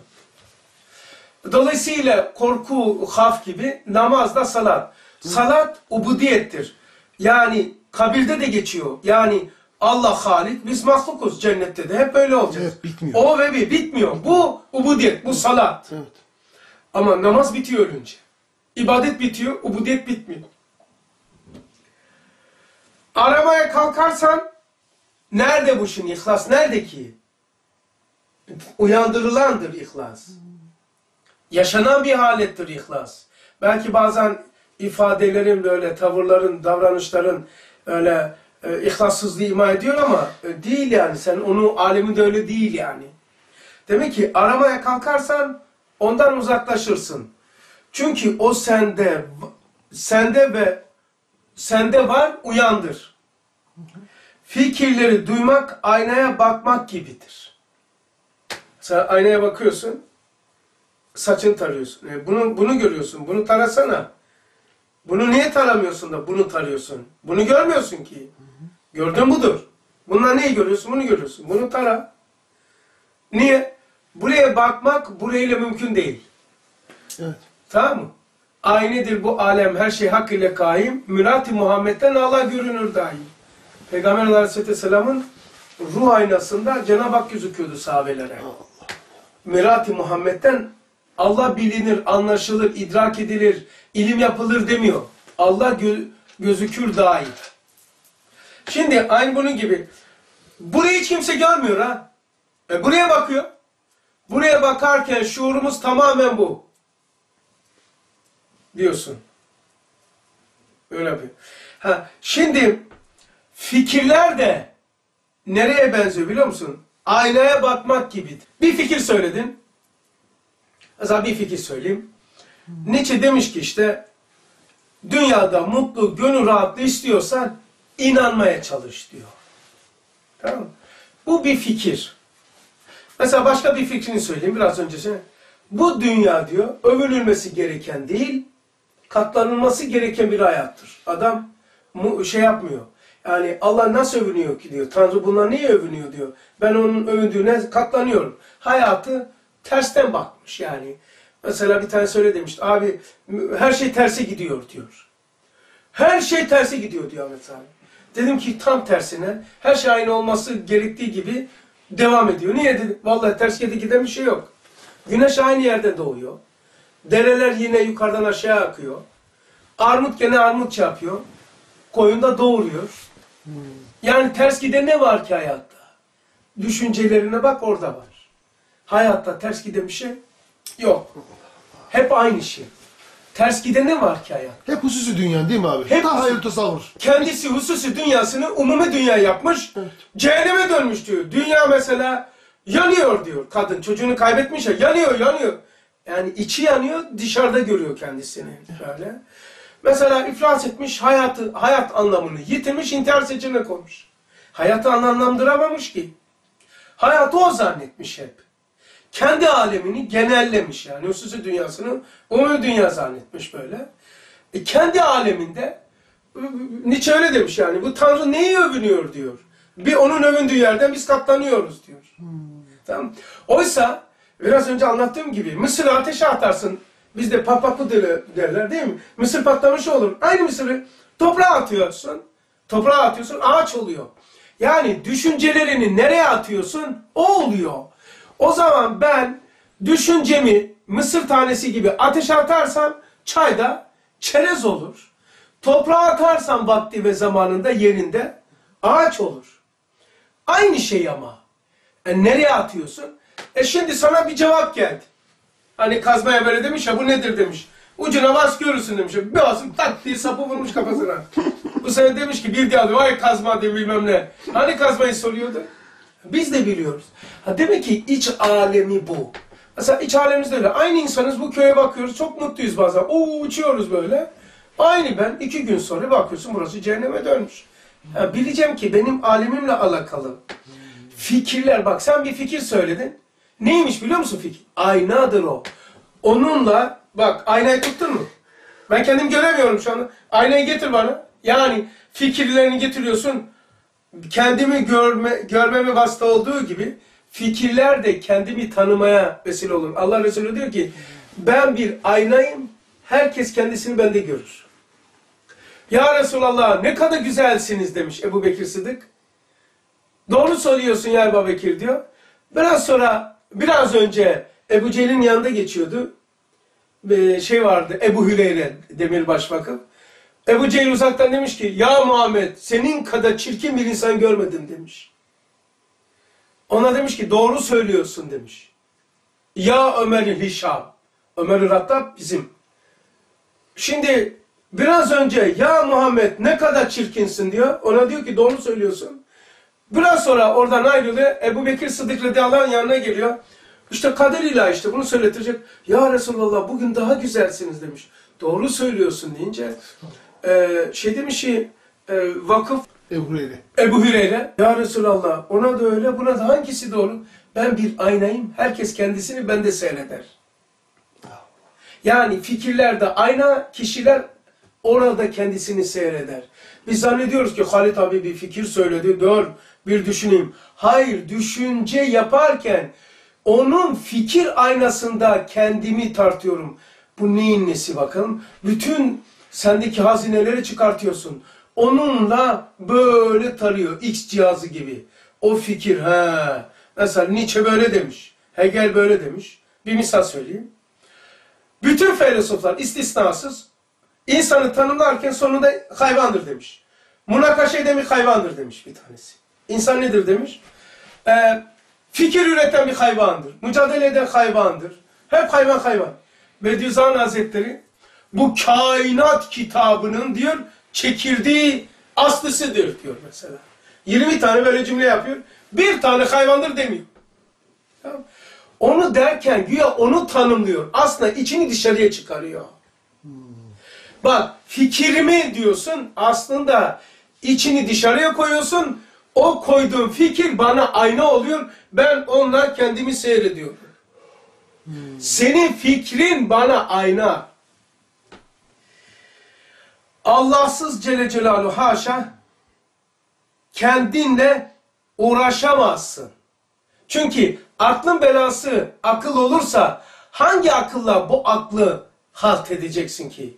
Dolayısıyla korku, haf gibi namaz da salat. Salat ubudiyettir. Yani kabirde de geçiyor. Yani Allah halik, biz mahlukuz cennette de. Hep böyle olacak. Evet, bitmiyor. O ve bir bitmiyor. Bu ubudiyet, bu salat. Evet. Ama namaz bitiyor ölünce. İbadet bitiyor, ubudiyet bitmiyor. Aramaya kalkarsan nerede bu şimdi ihlas? Nerede ki? Uyandırılandır ihlas. Yaşanan bir halettir ihlas. Belki bazen ifadelerin böyle tavırların, davranışların öyle e, ihlassızlığı ima ediyor ama e, değil yani. Sen onu aleminde öyle değil yani. Demek ki aramaya kalkarsan ondan uzaklaşırsın. Çünkü o sende sende ve sende var uyandır. Fikirleri duymak aynaya bakmak gibidir. Sen aynaya bakıyorsun. Saçını tarıyorsun. E, Bunu bunu görüyorsun. Bunu tarasana. Bunu niye taramıyorsun da bunu tarıyorsun? Bunu görmüyorsun ki. Gördün budur. Bunlar neyi görüyorsun? Bunu görüyorsun. Bunu tara. Niye? Buraya bakmak burayla mümkün değil. Evet. Tamam mı? Aynedir bu alem her şey hak ile kaim. Mürati Muhammed'den Allah görünür daim. Peygamber Aleyhisselatü Vesselam'ın ruh aynasında Cenab-ı Hak gözüküyordu sahabelere. Mürati Muhammed'den Allah bilinir, anlaşılır, idrak edilir, ilim yapılır demiyor. Allah gö- gözükür dahi. Şimdi aynı bunun gibi. Burayı hiç kimse görmüyor ha. E buraya bakıyor. Buraya bakarken şuurumuz tamamen bu. Diyorsun. Öyle bir. Ha, şimdi fikirler de nereye benziyor biliyor musun? Aynaya bakmak gibi. Bir fikir söyledin. Mesela bir fikir söyleyeyim. Nietzsche demiş ki işte dünyada mutlu, gönül rahatlığı istiyorsan inanmaya çalış diyor. Tamam mı? Bu bir fikir. Mesela başka bir fikrini söyleyeyim biraz öncesine. Bu dünya diyor övünülmesi gereken değil, katlanılması gereken bir hayattır. Adam şey yapmıyor. Yani Allah nasıl övünüyor ki diyor. Tanrı bunlar niye övünüyor diyor. Ben onun övündüğüne katlanıyorum. Hayatı tersten bakmış yani. Mesela bir tane söyle demişti. Abi her şey terse gidiyor diyor. Her şey terse gidiyor diyor Ahmet abi. Dedim ki tam tersine her şey aynı olması gerektiği gibi devam ediyor. Niye dedi? Vallahi ters gidi giden bir şey yok. Güneş aynı yerde doğuyor. Dereler yine yukarıdan aşağı akıyor. Armut gene armut çarpıyor. Koyun da doğuruyor. Yani ters giden ne var ki hayatta? Düşüncelerine bak orada var. Hayatta ters giden bir şey yok. Hep aynı şey. Ters giden ne var ki hayatta? Hep hususi dünya değil mi abi? Hep hususi. hayır tasavvur. kendisi hususi dünyasını umumi dünya yapmış. Cehenneme dönmüş diyor. Dünya mesela yanıyor diyor kadın. Çocuğunu kaybetmiş ya yanıyor yanıyor. Yani içi yanıyor dışarıda görüyor kendisini böyle. Mesela iflas etmiş hayatı hayat anlamını yitirmiş intihar seçeneğine koymuş. Hayatı anlamlandıramamış ki. Hayatı o zannetmiş hep. Kendi alemini genellemiş yani. Hususi dünyasını umumi dünya zannetmiş böyle. E kendi aleminde Nietzsche öyle demiş yani. Bu Tanrı neyi övünüyor diyor. Bir onun övündüğü yerden biz katlanıyoruz diyor. Tamam. Oysa biraz önce anlattığım gibi Mısır'ı ateşe atarsın. Bizde papaklı derler değil mi? Mısır patlamış olur. Aynı Mısır'ı toprağa atıyorsun. Toprağa atıyorsun ağaç oluyor. Yani düşüncelerini nereye atıyorsun? O oluyor. O zaman ben düşüncemi mısır tanesi gibi ateşe atarsam çayda çerez olur. Toprağa atarsam vakti ve zamanında yerinde ağaç olur. Aynı şey ama. E nereye atıyorsun? E şimdi sana bir cevap geldi. Hani kazmaya böyle demiş ya bu nedir demiş. Ucuna bas görürsün demiş. Bir basın tak diye sapı vurmuş kafasına. bu sefer demiş ki bir diye vay kazma diye bilmem ne. Hani kazmayı soruyordu? Biz de biliyoruz. Ha demek ki iç alemi bu. Mesela iç alemimizde öyle. Aynı insanız bu köye bakıyoruz. Çok mutluyuz bazen. Oo uçuyoruz böyle. Aynı ben iki gün sonra bakıyorsun burası cehenneme dönmüş. Ha, bileceğim ki benim alemimle alakalı. Fikirler bak sen bir fikir söyledin. Neymiş biliyor musun fikir? Aynadır o. Onunla bak aynayı tuttun mu? Ben kendim göremiyorum şu anda. Aynayı getir bana. Yani fikirlerini getiriyorsun. Kendimi görme, görmeme vasıta olduğu gibi fikirler de kendimi tanımaya vesile olur. Allah Resulü diyor ki ben bir aynayım. Herkes kendisini bende görür. Ya Resulallah ne kadar güzelsiniz demiş Ebu Bekir Sıdık. Doğru söylüyorsun ya Ebu Bekir diyor. Biraz sonra biraz önce Ebu Cehil'in yanında geçiyordu. Ve şey vardı Ebu Hüreyre demirbaş vakıf. Ebu Cehil uzaktan demiş ki ya Muhammed senin kadar çirkin bir insan görmedim demiş. Ona demiş ki doğru söylüyorsun demiş. Ya Ömer-i Hişam. Ömer-i bizim. Şimdi biraz önce ya Muhammed ne kadar çirkinsin diyor. Ona diyor ki doğru söylüyorsun. Biraz sonra oradan ayrılıyor. Ebu Bekir Sıddık radıyallahu yanına geliyor. İşte kader ilahi işte bunu söyletecek. Ya Resulallah bugün daha güzelsiniz demiş. Doğru söylüyorsun deyince e, şey demiş ki e, vakıf Ebu Hureyre. Ebu Hüreyre ya Resulallah ona da öyle buna da hangisi doğru? Ben bir aynayım. Herkes kendisini bende seyreder. Yani fikirlerde ayna kişiler orada kendisini seyreder. Biz zannediyoruz ki Halit abi bir fikir söyledi. Dur bir düşüneyim. Hayır düşünce yaparken onun fikir aynasında kendimi tartıyorum. Bu neyin nesi bakalım. Bütün sendeki hazineleri çıkartıyorsun. Onunla böyle tarıyor. X cihazı gibi. O fikir ha. Mesela Nietzsche böyle demiş. Hegel böyle demiş. Bir misal söyleyeyim. Bütün filozoflar istisnasız insanı tanımlarken sonunda hayvandır demiş. Münakaşa bir hayvandır demiş bir tanesi. İnsan nedir demiş? Ee, fikir üreten bir hayvandır. Mücadele eden hayvandır. Hep hayvan hayvan. Bediüzzaman Hazretleri bu kainat kitabının diyor çekirdeği aslısıdır diyor mesela. 20 tane böyle cümle yapıyor. Bir tane hayvandır demiyor. Tamam. Onu derken güya onu tanımlıyor. Aslında içini dışarıya çıkarıyor. Bak fikrimi diyorsun aslında içini dışarıya koyuyorsun. O koyduğun fikir bana ayna oluyor. Ben onunla kendimi seyrediyorum. Senin fikrin bana ayna. Allahsız Celle Celaluhu haşa kendinle uğraşamazsın. Çünkü aklın belası akıl olursa hangi akılla bu aklı halt edeceksin ki?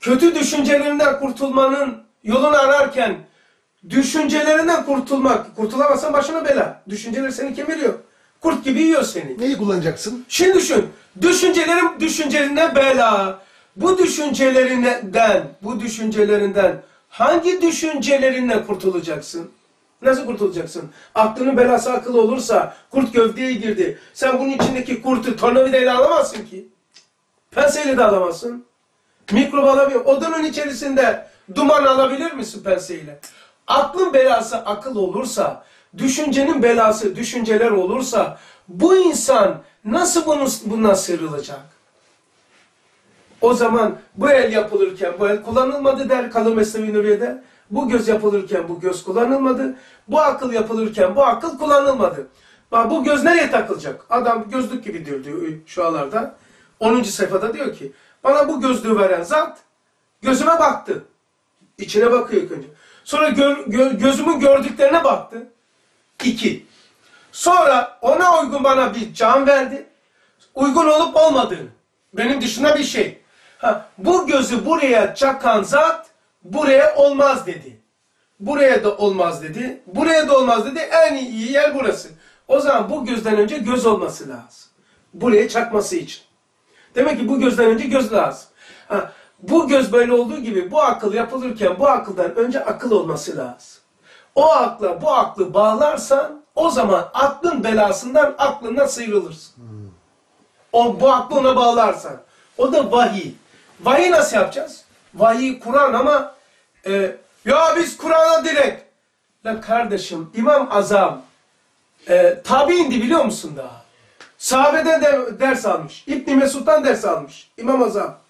Kötü düşüncelerinden kurtulmanın yolunu ararken düşüncelerinden kurtulmak, kurtulamazsan başına bela. Düşünceler seni kemiriyor. Kurt gibi yiyor seni. Neyi kullanacaksın? Şimdi düşün. Düşüncelerim düşüncelerine bela. Bu düşüncelerinden, bu düşüncelerinden hangi düşüncelerinle kurtulacaksın? Nasıl kurtulacaksın? Aklının belası akıl olursa kurt gövdeye girdi. Sen bunun içindeki kurtu tornavidayla alamazsın ki. Penseyle de alamazsın. Mikrop alamıyor. Odanın içerisinde duman alabilir misin penseyle? Aklın belası akıl olursa, düşüncenin belası düşünceler olursa bu insan nasıl bunu, bundan sıyrılacak? O zaman bu el yapılırken bu el kullanılmadı der Kalın Mesnevi Nuriye'de. Bu göz yapılırken bu göz kullanılmadı. Bu akıl yapılırken bu akıl kullanılmadı. Bak bu göz nereye takılacak? Adam gözlük gibi diyor, diyor şu alarda. 10. sayfada diyor ki bana bu gözlüğü veren zat gözüme baktı. İçine bakıyor ilk önce. Sonra gö- gö- gözümün gördüklerine baktı. İki. Sonra ona uygun bana bir can verdi. Uygun olup olmadığını. Benim dışında bir şey. Ha, bu gözü buraya çakan zat buraya olmaz dedi. Buraya da olmaz dedi. Buraya da olmaz dedi. En iyi yer burası. O zaman bu gözden önce göz olması lazım. Buraya çakması için. Demek ki bu gözden önce göz lazım. Ha, bu göz böyle olduğu gibi bu akıl yapılırken bu akıldan önce akıl olması lazım. O akla bu aklı bağlarsan o zaman aklın belasından aklından sıyrılırsın. O bu aklı ona bağlarsan. O da vahiy. Vahiy nasıl yapacağız? Vahiy Kur'an ama e, ya biz Kur'an'a direkt. La kardeşim İmam Azam e, tabi indi biliyor musun daha? Sahabeden de ders almış. İbn Mesud'dan ders almış. İmam Azam.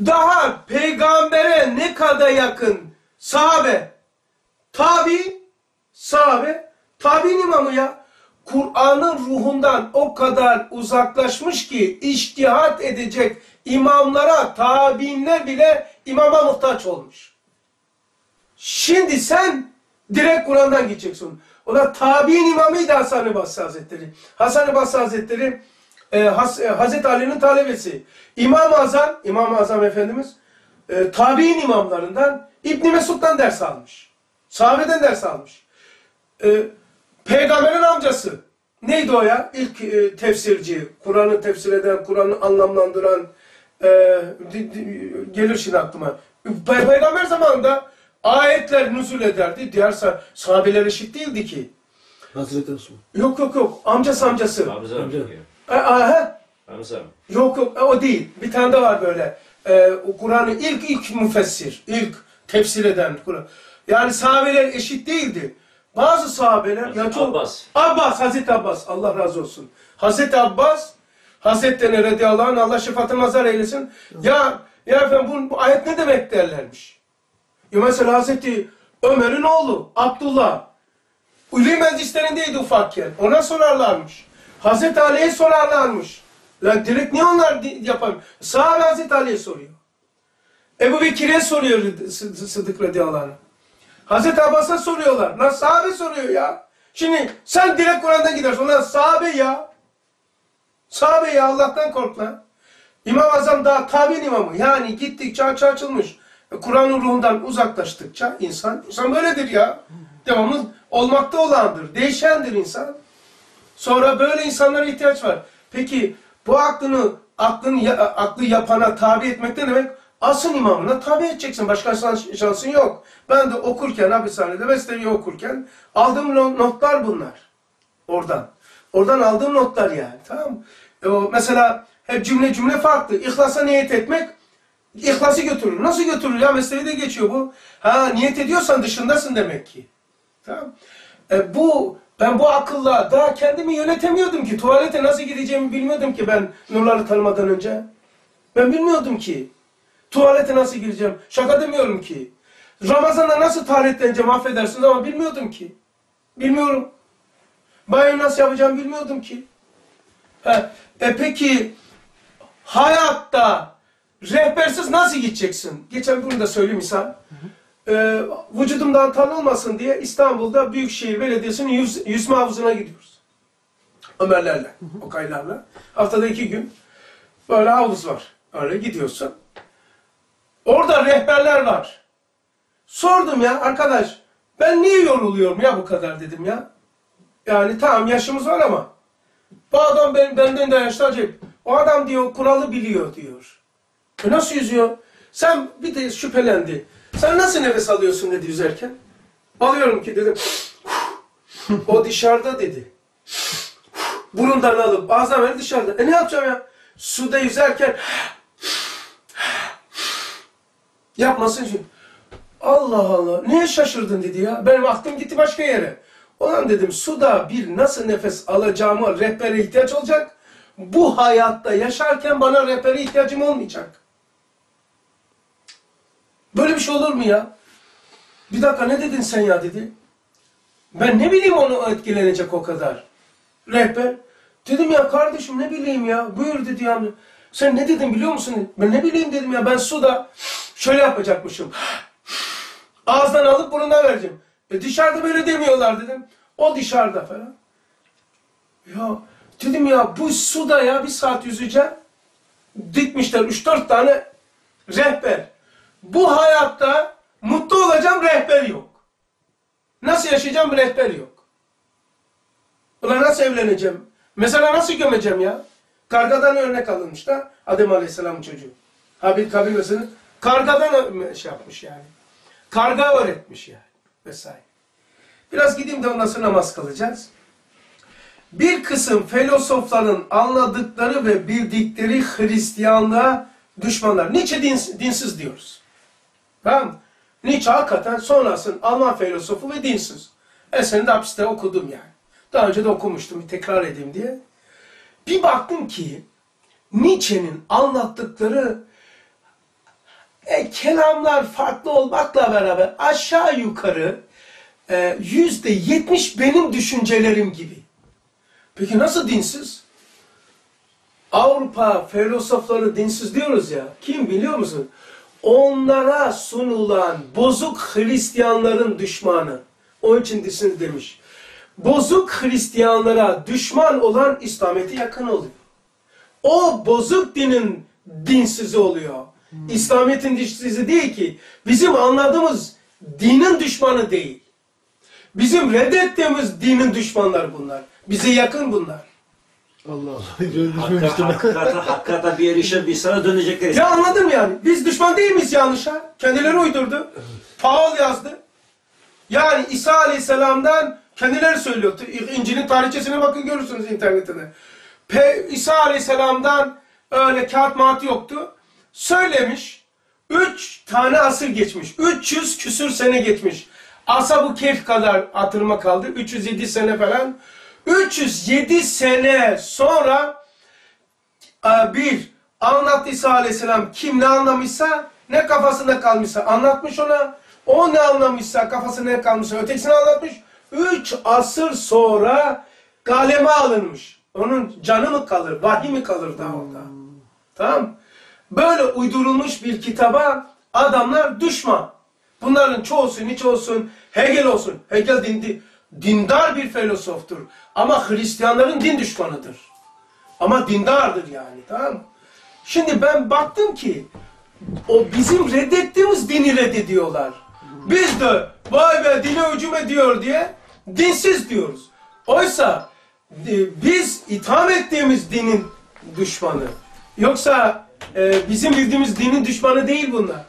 Daha peygambere ne kadar yakın sahabe. Tabi, sahabe, tabi'in imamı ya. Kur'an'ın ruhundan o kadar uzaklaşmış ki iştihat edecek imamlara, tabiinler bile imama muhtaç olmuş. Şimdi sen direkt Kur'an'dan gideceksin. O da tabi'in imamıydı Hasan-ı Basri Hazretleri. Hasan-ı Basri Hazretleri e, Has, e, Hazreti Ali'nin talebesi. İmam-ı Azam, İmam-ı Azam Efendimiz e, tabi'in imamlarından İbn Mesud'dan ders almış. Sahabeden ders almış. E, peygamberin amcası. Neydi o ya? İlk e, tefsirci. Kur'an'ı tefsir eden, Kur'an'ı anlamlandıran e, di- di- gelir şimdi aklıma. Pe- Peygamber zamanında ayetler nüzul ederdi. Diğer sah- sahabeler eşit değildi ki. Hazreti Osman. Yok yok yok. Amcası amcası. Hamza Amca. E, aha. Mı? Yok yok e, o değil. Bir tane de var böyle. E, o Kur'an'ı ilk ilk müfessir, ilk tefsir eden Kur'an. Yani sahabeler eşit değildi. Bazı sahabeler ya çok Abbas. Abbas, Hazreti Abbas Allah razı olsun. Hazreti Abbas Hazretleri radıyallahu anh Allah şefaatine mazhar eylesin. Ya ya efendim bu, bu ayet ne demek derlermiş. Ya mesela Hazreti Ömer'in oğlu Abdullah Ulu meclislerindeydi ufakken. Ona sorarlarmış. Hazreti Ali'ye sorarlarmış. Lan direkt niye onlar yapamıyor? Sahabe Hazreti Ali'ye soruyor. Ebu Bekir'e soruyor Sı- Sıddık radıyallahu anh. Hazreti Abbas'a soruyorlar. Lan sahabe soruyor ya. Şimdi sen direkt Kur'an'dan gidersin. Lan sahabe ya. Sahabe ya Allah'tan kork lan. İmam Azam daha tabi'in imamı. Yani gittikçe açı açılmış. Kur'an'ın ruhundan uzaklaştıkça insan, insan böyledir ya. Devamlı olmakta olandır. Değişendir insan. Sonra böyle insanlara ihtiyaç var. Peki bu aklını aklın ya- aklı yapana tabi etmek ne demek? Asıl imamına tabi edeceksin. Başka şans- şansın yok. Ben de okurken, hapishanede mesleği okurken aldığım no- notlar bunlar. Oradan. Oradan aldığım notlar yani. Tamam mı? E mesela hep cümle cümle farklı. İhlasa niyet etmek İhlası götürür. Nasıl götürür ya? Mesleği de geçiyor bu. Ha niyet ediyorsan dışındasın demek ki. Tamam. E, bu ben bu akılla daha kendimi yönetemiyordum ki. Tuvalete nasıl gideceğimi bilmiyordum ki ben nurları tanımadan önce. Ben bilmiyordum ki. Tuvalete nasıl gireceğim? Şaka demiyorum ki. Ramazan'da nasıl taharetleneceğim affedersiniz ama bilmiyordum ki. Bilmiyorum. Banyo nasıl yapacağım bilmiyordum ki. He, e peki hayatta rehbersiz nasıl gideceksin? Geçen bunu da söyleyeyim misal. Ee, vücudumdan tan olmasın diye İstanbul'da Büyükşehir Belediyesi'nin yüz, yüzme havuzuna gidiyoruz. Ömerlerle, Okaylarla. Haftada iki gün böyle havuz var. Öyle gidiyorsun. Orada rehberler var. Sordum ya arkadaş ben niye yoruluyorum ya bu kadar dedim ya. Yani tamam yaşımız var ama bu adam ben, benden de yaşlı acayip. O adam diyor kuralı biliyor diyor. E nasıl yüzüyor? Sen bir de şüphelendi. Sen nasıl nefes alıyorsun dedi yüzerken. Alıyorum ki dedim. o dışarıda dedi. Burundan alıp ağzına ver dışarıda. E ne yapacağım ya? Suda yüzerken yapmasın çünkü. Allah Allah. Niye şaşırdın dedi ya. Benim aklım gitti başka yere. Ulan dedim suda bir nasıl nefes alacağımı rehbere ihtiyaç olacak. Bu hayatta yaşarken bana rehbere ihtiyacım olmayacak. Böyle bir şey olur mu ya? Bir dakika ne dedin sen ya dedi. Ben ne bileyim onu etkilenecek o kadar. Rehber. Dedim ya kardeşim ne bileyim ya. Buyur dedi yani. Sen ne dedin biliyor musun? Ben ne bileyim dedim ya. Ben suda şöyle yapacakmışım. Ağızdan alıp burundan vereceğim. E dışarıda böyle demiyorlar dedim. O dışarıda falan. Ya dedim ya bu suda ya bir saat yüzeceğim. Dikmişler 3-4 tane rehber. Bu hayatta mutlu olacağım rehber yok. Nasıl yaşayacağım rehber yok. Ulan nasıl evleneceğim? Mesela nasıl gömeceğim ya? Kargadan örnek alınmış da Adem Aleyhisselam çocuğu. Habil Kabil mesela kargadan şey yapmış yani. Karga öğretmiş yani vesaire. Biraz gideyim de ondan sonra namaz kılacağız. Bir kısım filozofların anladıkları ve bildikleri Hristiyanlığa düşmanlar. Nietzsche dins- dinsiz diyoruz. Tamam mı? Nietzsche hakikaten sonrasın Alman filozofu ve dinsiz. Eserini de hapiste okudum yani. Daha önce de okumuştum, tekrar edeyim diye. Bir baktım ki Nietzsche'nin anlattıkları e, kelamlar farklı olmakla beraber aşağı yukarı e, yüzde yetmiş benim düşüncelerim gibi. Peki nasıl dinsiz? Avrupa filozofları dinsiz diyoruz ya. Kim biliyor musun? Onlara sunulan bozuk Hristiyanların düşmanı. Onun için dinsiz demiş. Bozuk Hristiyanlara düşman olan İslamiyet'e yakın oluyor. O bozuk dinin dinsizi oluyor. İslamiyet'in dinsizi değil ki. Bizim anladığımız dinin düşmanı değil. Bizim reddettiğimiz dinin düşmanları bunlar. Bize yakın bunlar. Allah Allah. (laughs) Hakka, hakikata, hakikata bir erişe bir sana dönecekler. Ya anladım yani. Biz düşman değil miyiz yanlışa? Kendileri uydurdu. Paul yazdı. Yani İsa Aleyhisselam'dan kendileri söylüyor. İncil'in tarihçesine bakın görürsünüz internette. Pe İsa Aleyhisselam'dan öyle kağıt mağat yoktu. Söylemiş. Üç tane asır geçmiş. 300 küsür sene geçmiş. Asa bu keyf kadar hatırıma kaldı. 307 sene falan. 307 sene sonra e, bir anlattı İsa Aleyhisselam kim ne anlamışsa ne kafasında kalmışsa anlatmış ona. O ne anlamışsa kafasında ne kalmışsa ötekisini anlatmış. Üç asır sonra kaleme alınmış. Onun canı mı kalır, vahiy mi kalır daha orada? Tamam Böyle uydurulmuş bir kitaba adamlar düşman. Bunların çoğusu, niçe olsun, Hegel olsun. Hegel dindi, dindar bir filozoftur. Ama Hristiyanların din düşmanıdır. Ama dindardır yani tamam mı? Şimdi ben baktım ki o bizim reddettiğimiz dini reddediyorlar. Biz de vay be dine hücum ediyor diye dinsiz diyoruz. Oysa e, biz itham ettiğimiz dinin düşmanı. Yoksa e, bizim bildiğimiz dinin düşmanı değil bunlar.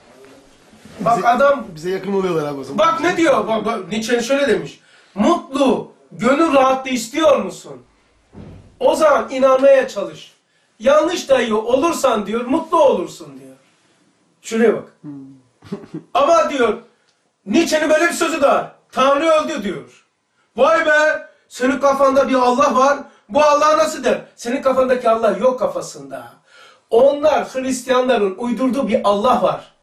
Bak Bize- adam Bize yakın oluyorlar abi o zaman. Bak ne diyor? Bak, bak, Nietzsche şöyle demiş. Mutlu, gönül rahatlığı istiyor musun? O zaman inanmaya çalış. Yanlış dahi olursan diyor, mutlu olursun diyor. Şuraya bak. (laughs) Ama diyor, Nietzsche'nin böyle bir sözü de var. Tanrı öldü diyor. Vay be, senin kafanda bir Allah var. Bu Allah nasıl der? Senin kafandaki Allah yok kafasında. Onlar Hristiyanların uydurduğu bir Allah var.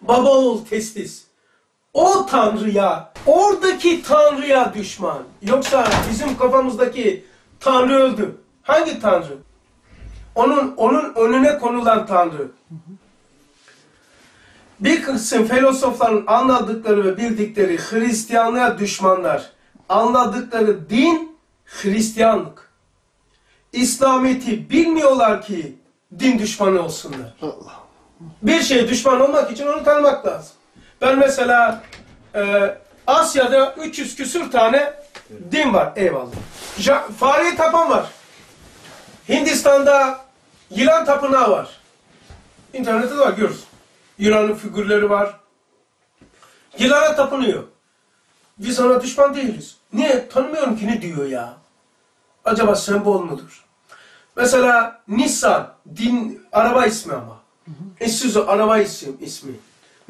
Baba oğul testis. O tanrıya, oradaki tanrıya düşman. Yoksa bizim kafamızdaki tanrı öldü. Hangi tanrı? Onun onun önüne konulan tanrı. Bir kısım filozofların anladıkları ve bildikleri Hristiyanlığa düşmanlar. Anladıkları din Hristiyanlık. İslamiyet'i bilmiyorlar ki din düşmanı olsunlar. Allah. Bir şeye düşman olmak için onu tanımak lazım. Ben mesela e, Asya'da 300 küsür tane din var. Eyvallah. Ja, fareyi tapan var. Hindistan'da yılan tapınağı var. İnternette de var görürsün. Yılanın figürleri var. Yılana tapınıyor. Biz ona düşman değiliz. Niye? Tanımıyorum ki ne diyor ya. Acaba sembol mudur? Mesela Nissan, din, araba ismi ama. Isuzu araba isim, ismi.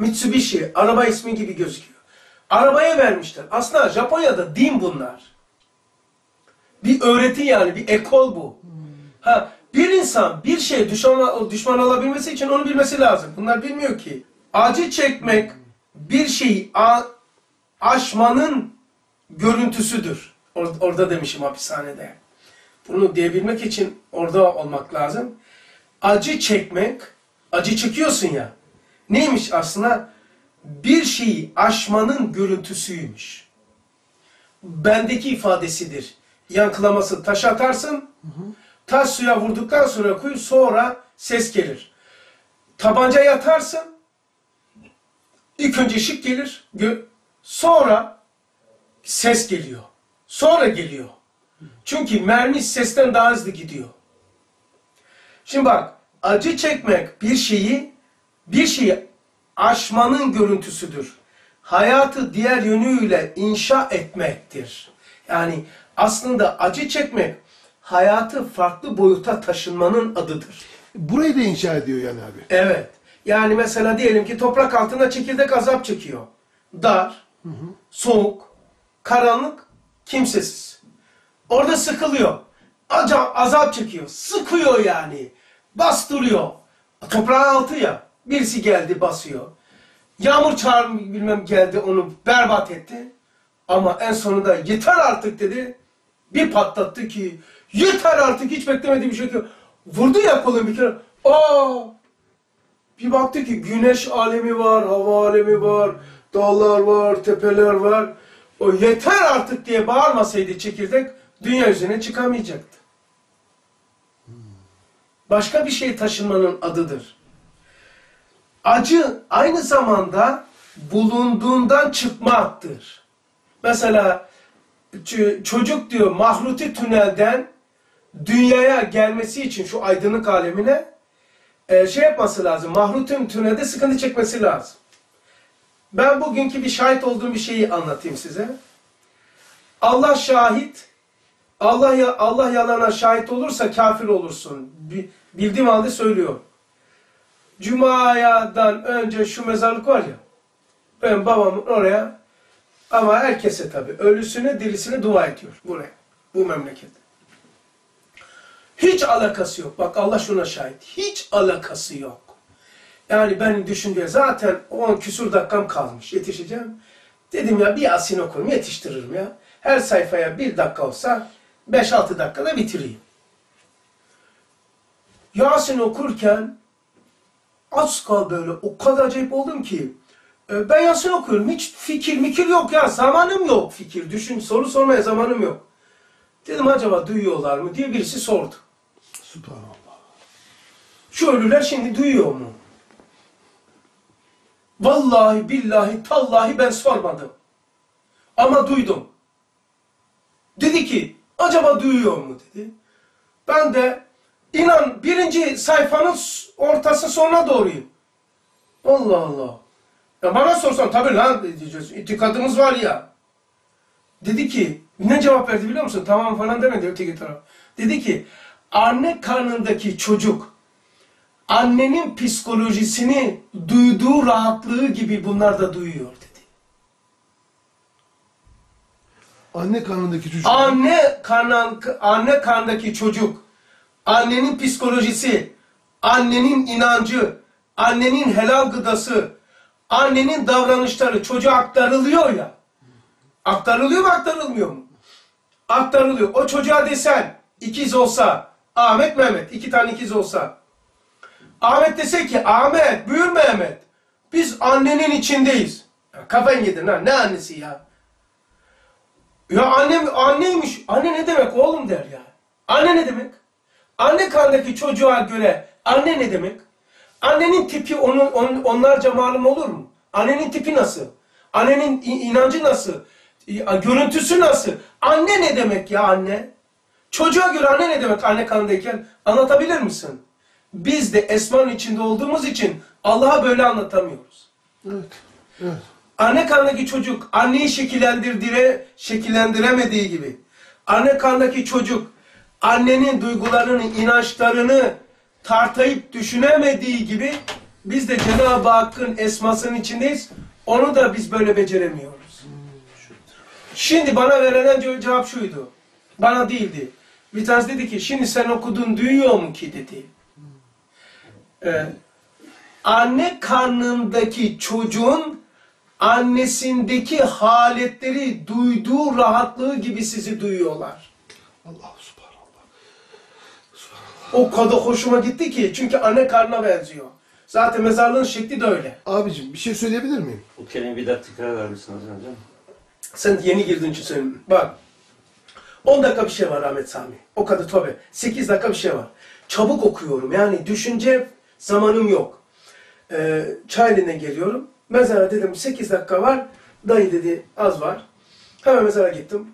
Mitsubishi araba ismi gibi gözüküyor. Arabaya vermişler. Aslında Japonya'da din bunlar. Bir öğreti yani, bir ekol bu. Ha, bir insan bir şeye düşman, düşman olabilmesi için onu bilmesi lazım. Bunlar bilmiyor ki. Acı çekmek bir şeyi aşmanın görüntüsüdür. Or- orada demişim hapishanede. Bunu diyebilmek için orada olmak lazım. Acı çekmek, acı çekiyorsun ya. Neymiş aslında? Bir şeyi aşmanın görüntüsüymüş. Bendeki ifadesidir. Yankılaması taş atarsın, taş suya vurduktan sonra kuyu sonra ses gelir. Tabanca yatarsın, ilk önce ışık gelir, sonra ses geliyor. Sonra geliyor. Çünkü mermi sesten daha hızlı gidiyor. Şimdi bak, acı çekmek bir şeyi, bir şeyi aşmanın görüntüsüdür. Hayatı diğer yönüyle inşa etmektir. Yani aslında acı çekmek, hayatı farklı boyuta taşınmanın adıdır. Burayı da inşa ediyor yani abi. Evet. Yani mesela diyelim ki toprak altında çekirdek azap çekiyor. Dar, soğuk, karanlık, kimsesiz. Orada sıkılıyor. Acayip azap çekiyor. Sıkıyor yani. Bastırıyor. Toprağın altı ya. Birisi geldi basıyor. Yağmur çağır bilmem geldi onu berbat etti. Ama en sonunda yeter artık dedi. Bir patlattı ki yeter artık hiç beklemediği bir şey ki. Vurdu ya kolunu bir kere. Aa! Bir baktı ki güneş alemi var, hava alemi var, dağlar var, tepeler var. O yeter artık diye bağırmasaydı çekirdek dünya yüzüne çıkamayacaktı. Başka bir şey taşınmanın adıdır. Acı aynı zamanda bulunduğundan çıkmaktır. Mesela ç- çocuk diyor mahruti tünelden dünyaya gelmesi için şu aydınlık alemine e, şey yapması lazım. Mahrutum tünelde sıkıntı çekmesi lazım. Ben bugünkü bir şahit olduğum bir şeyi anlatayım size. Allah şahit. Allah Allah yalana şahit olursa kafir olursun. Bi- Bildiğim halde söylüyor. Cuma'dan önce şu mezarlık var ya. Ben babamın oraya ama herkese tabii ölüsüne dirisine dua ediyor buraya. Bu memleket. Hiç alakası yok. Bak Allah şuna şahit. Hiç alakası yok. Yani ben düşünce zaten 10 küsur dakikam kalmış. Yetişeceğim. Dedim ya bir Yasin okurum yetiştiririm ya. Her sayfaya bir dakika olsa 5-6 dakikada bitireyim. Yasin okurken kal böyle o kadar acayip oldum ki e, ben Yasin okuyorum. Hiç fikir mikir yok ya. Zamanım yok fikir. Düşün soru sormaya zamanım yok. Dedim acaba duyuyorlar mı diye birisi sordu. Subhanallah. Şu ölüler şimdi duyuyor mu? Vallahi billahi tallahi ben sormadım. Ama duydum. Dedi ki acaba duyuyor mu dedi. Ben de İnan birinci sayfanın ortası sonuna doğruyum. Allah Allah. Ya bana sorsan tabii lan diyeceğiz. İtikadımız var ya. Dedi ki ne cevap verdi biliyor musun? Tamam falan demedi öteki taraf. Dedi ki anne karnındaki çocuk annenin psikolojisini duyduğu rahatlığı gibi bunlar da duyuyor dedi. Anne karnındaki çocuk. Anne karnın anne karnındaki çocuk, annenin psikolojisi, annenin inancı, annenin helal gıdası, annenin davranışları çocuğa aktarılıyor ya. Aktarılıyor mu aktarılmıyor mu? Aktarılıyor. O çocuğa desen ikiz olsa, Ahmet Mehmet iki tane ikiz olsa. Ahmet dese ki Ahmet, buyur Mehmet. Biz annenin içindeyiz. Ya kafayı yedin ha ne annesi ya? Ya annem anneymiş. Anne ne demek oğlum der ya. Anne ne demek? Anne karnındaki çocuğa göre anne ne demek? Annenin tipi onun, on, onlarca malum olur mu? Annenin tipi nasıl? Annenin inancı nasıl? Görüntüsü nasıl? Anne ne demek ya anne? Çocuğa göre anne ne demek anne karnındayken? Anlatabilir misin? Biz de Esma'nın içinde olduğumuz için Allah'a böyle anlatamıyoruz. Evet. Evet. Anne karnındaki çocuk anneyi şekillendirdire, şekillendiremediği gibi. Anne karnındaki çocuk annenin duygularını, inançlarını tartayıp düşünemediği gibi biz de Cenab-ı Hakk'ın esmasının içindeyiz. Onu da biz böyle beceremiyoruz. Şimdi bana verilen ce- cevap şuydu. Bana değildi. Bir tanesi dedi ki şimdi sen okudun duyuyor mu ki dedi. Ee, anne karnındaki çocuğun annesindeki haletleri duyduğu rahatlığı gibi sizi duyuyorlar. Allah. O kadar hoşuma gitti ki çünkü anne karnına benziyor. Zaten mezarlığın şekli de öyle. Abicim bir şey söyleyebilir miyim? Bu kelimeyi bir daha tekrar eder misiniz hocam? Sen yeni girdiğin için söyleyeyim. Bak. 10 dakika bir şey var Ahmet Sami. O kadar tabi. 8 dakika bir şey var. Çabuk okuyorum. Yani düşünce zamanım yok. Ee, Çayeli'ne geliyorum. Mezara dedim 8 dakika var. Dayı dedi az var. Hemen mezara gittim.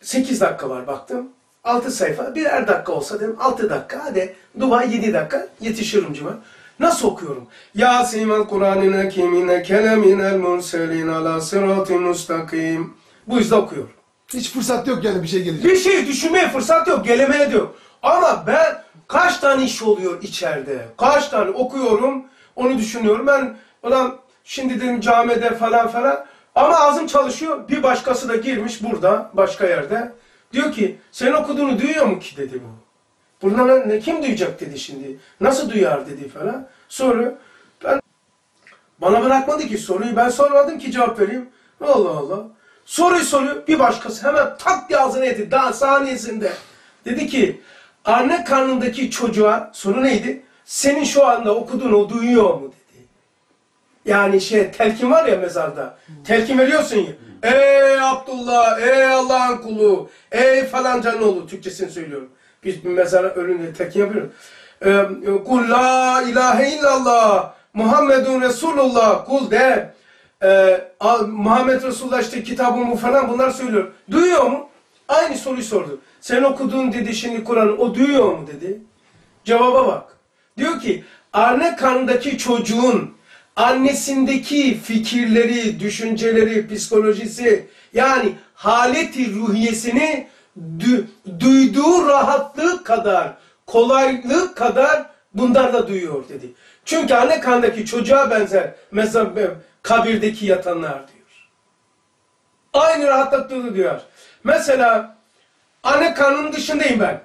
8 dakika var baktım. 6 sayfa. Birer dakika olsa dedim 6 dakika. Hadi dua 7 dakika yetişirim cima. Nasıl okuyorum? Yasin vel Kur'an'ın hakimine keleminel murselin ala sıratın mustakim. Bu yüzden okuyorum. Hiç fırsat yok yani bir şey gelecek. Bir şey düşünmeye fırsat yok, gelemeye diyor. Ama ben kaç tane iş oluyor içeride? Kaç tane okuyorum, onu düşünüyorum. Ben ulan şimdi dedim camide falan falan. Ama ağzım çalışıyor. Bir başkası da girmiş burada, başka yerde. Diyor ki, sen okuduğunu duyuyor mu ki dedi bu. Buradan ne, kim duyacak dedi şimdi. Nasıl duyar dedi falan. Sonra ben bana bırakmadı ki soruyu. Ben sormadım ki cevap vereyim. Allah Allah. Soruyu soruyor. Bir başkası hemen tak diye ağzına yedi. Daha saniyesinde. Dedi ki anne karnındaki çocuğa soru neydi? Senin şu anda okuduğunu duyuyor mu dedi. Yani şey telkin var ya mezarda. Telkin veriyorsun ya. Ey Abdullah, ey Allah'ın kulu, ey falancanın oğlu. Türkçesini söylüyorum. Biz bir mezara ölünce telkin yapıyoruz. Kul la ilahe illallah, Muhammedun Resulullah, kul de. A- Muhammed Resulullah işte kitabımı falan bunlar söylüyor. Duyuyor mu? Aynı soruyu sordu. Sen okudun dedi şimdi Kur'an'ı. O duyuyor mu dedi. Cevaba bak. Diyor ki anne karnındaki çocuğun annesindeki fikirleri, düşünceleri, psikolojisi yani haleti ruhiyesini du- duyduğu rahatlık kadar, kolaylık kadar bunlar da duyuyor dedi. Çünkü anne karnındaki çocuğa benzer mezar, kabirdeki yatanlar diyor. Aynı rahatlıkta diyor. Mesela anne karnının dışındayım ben.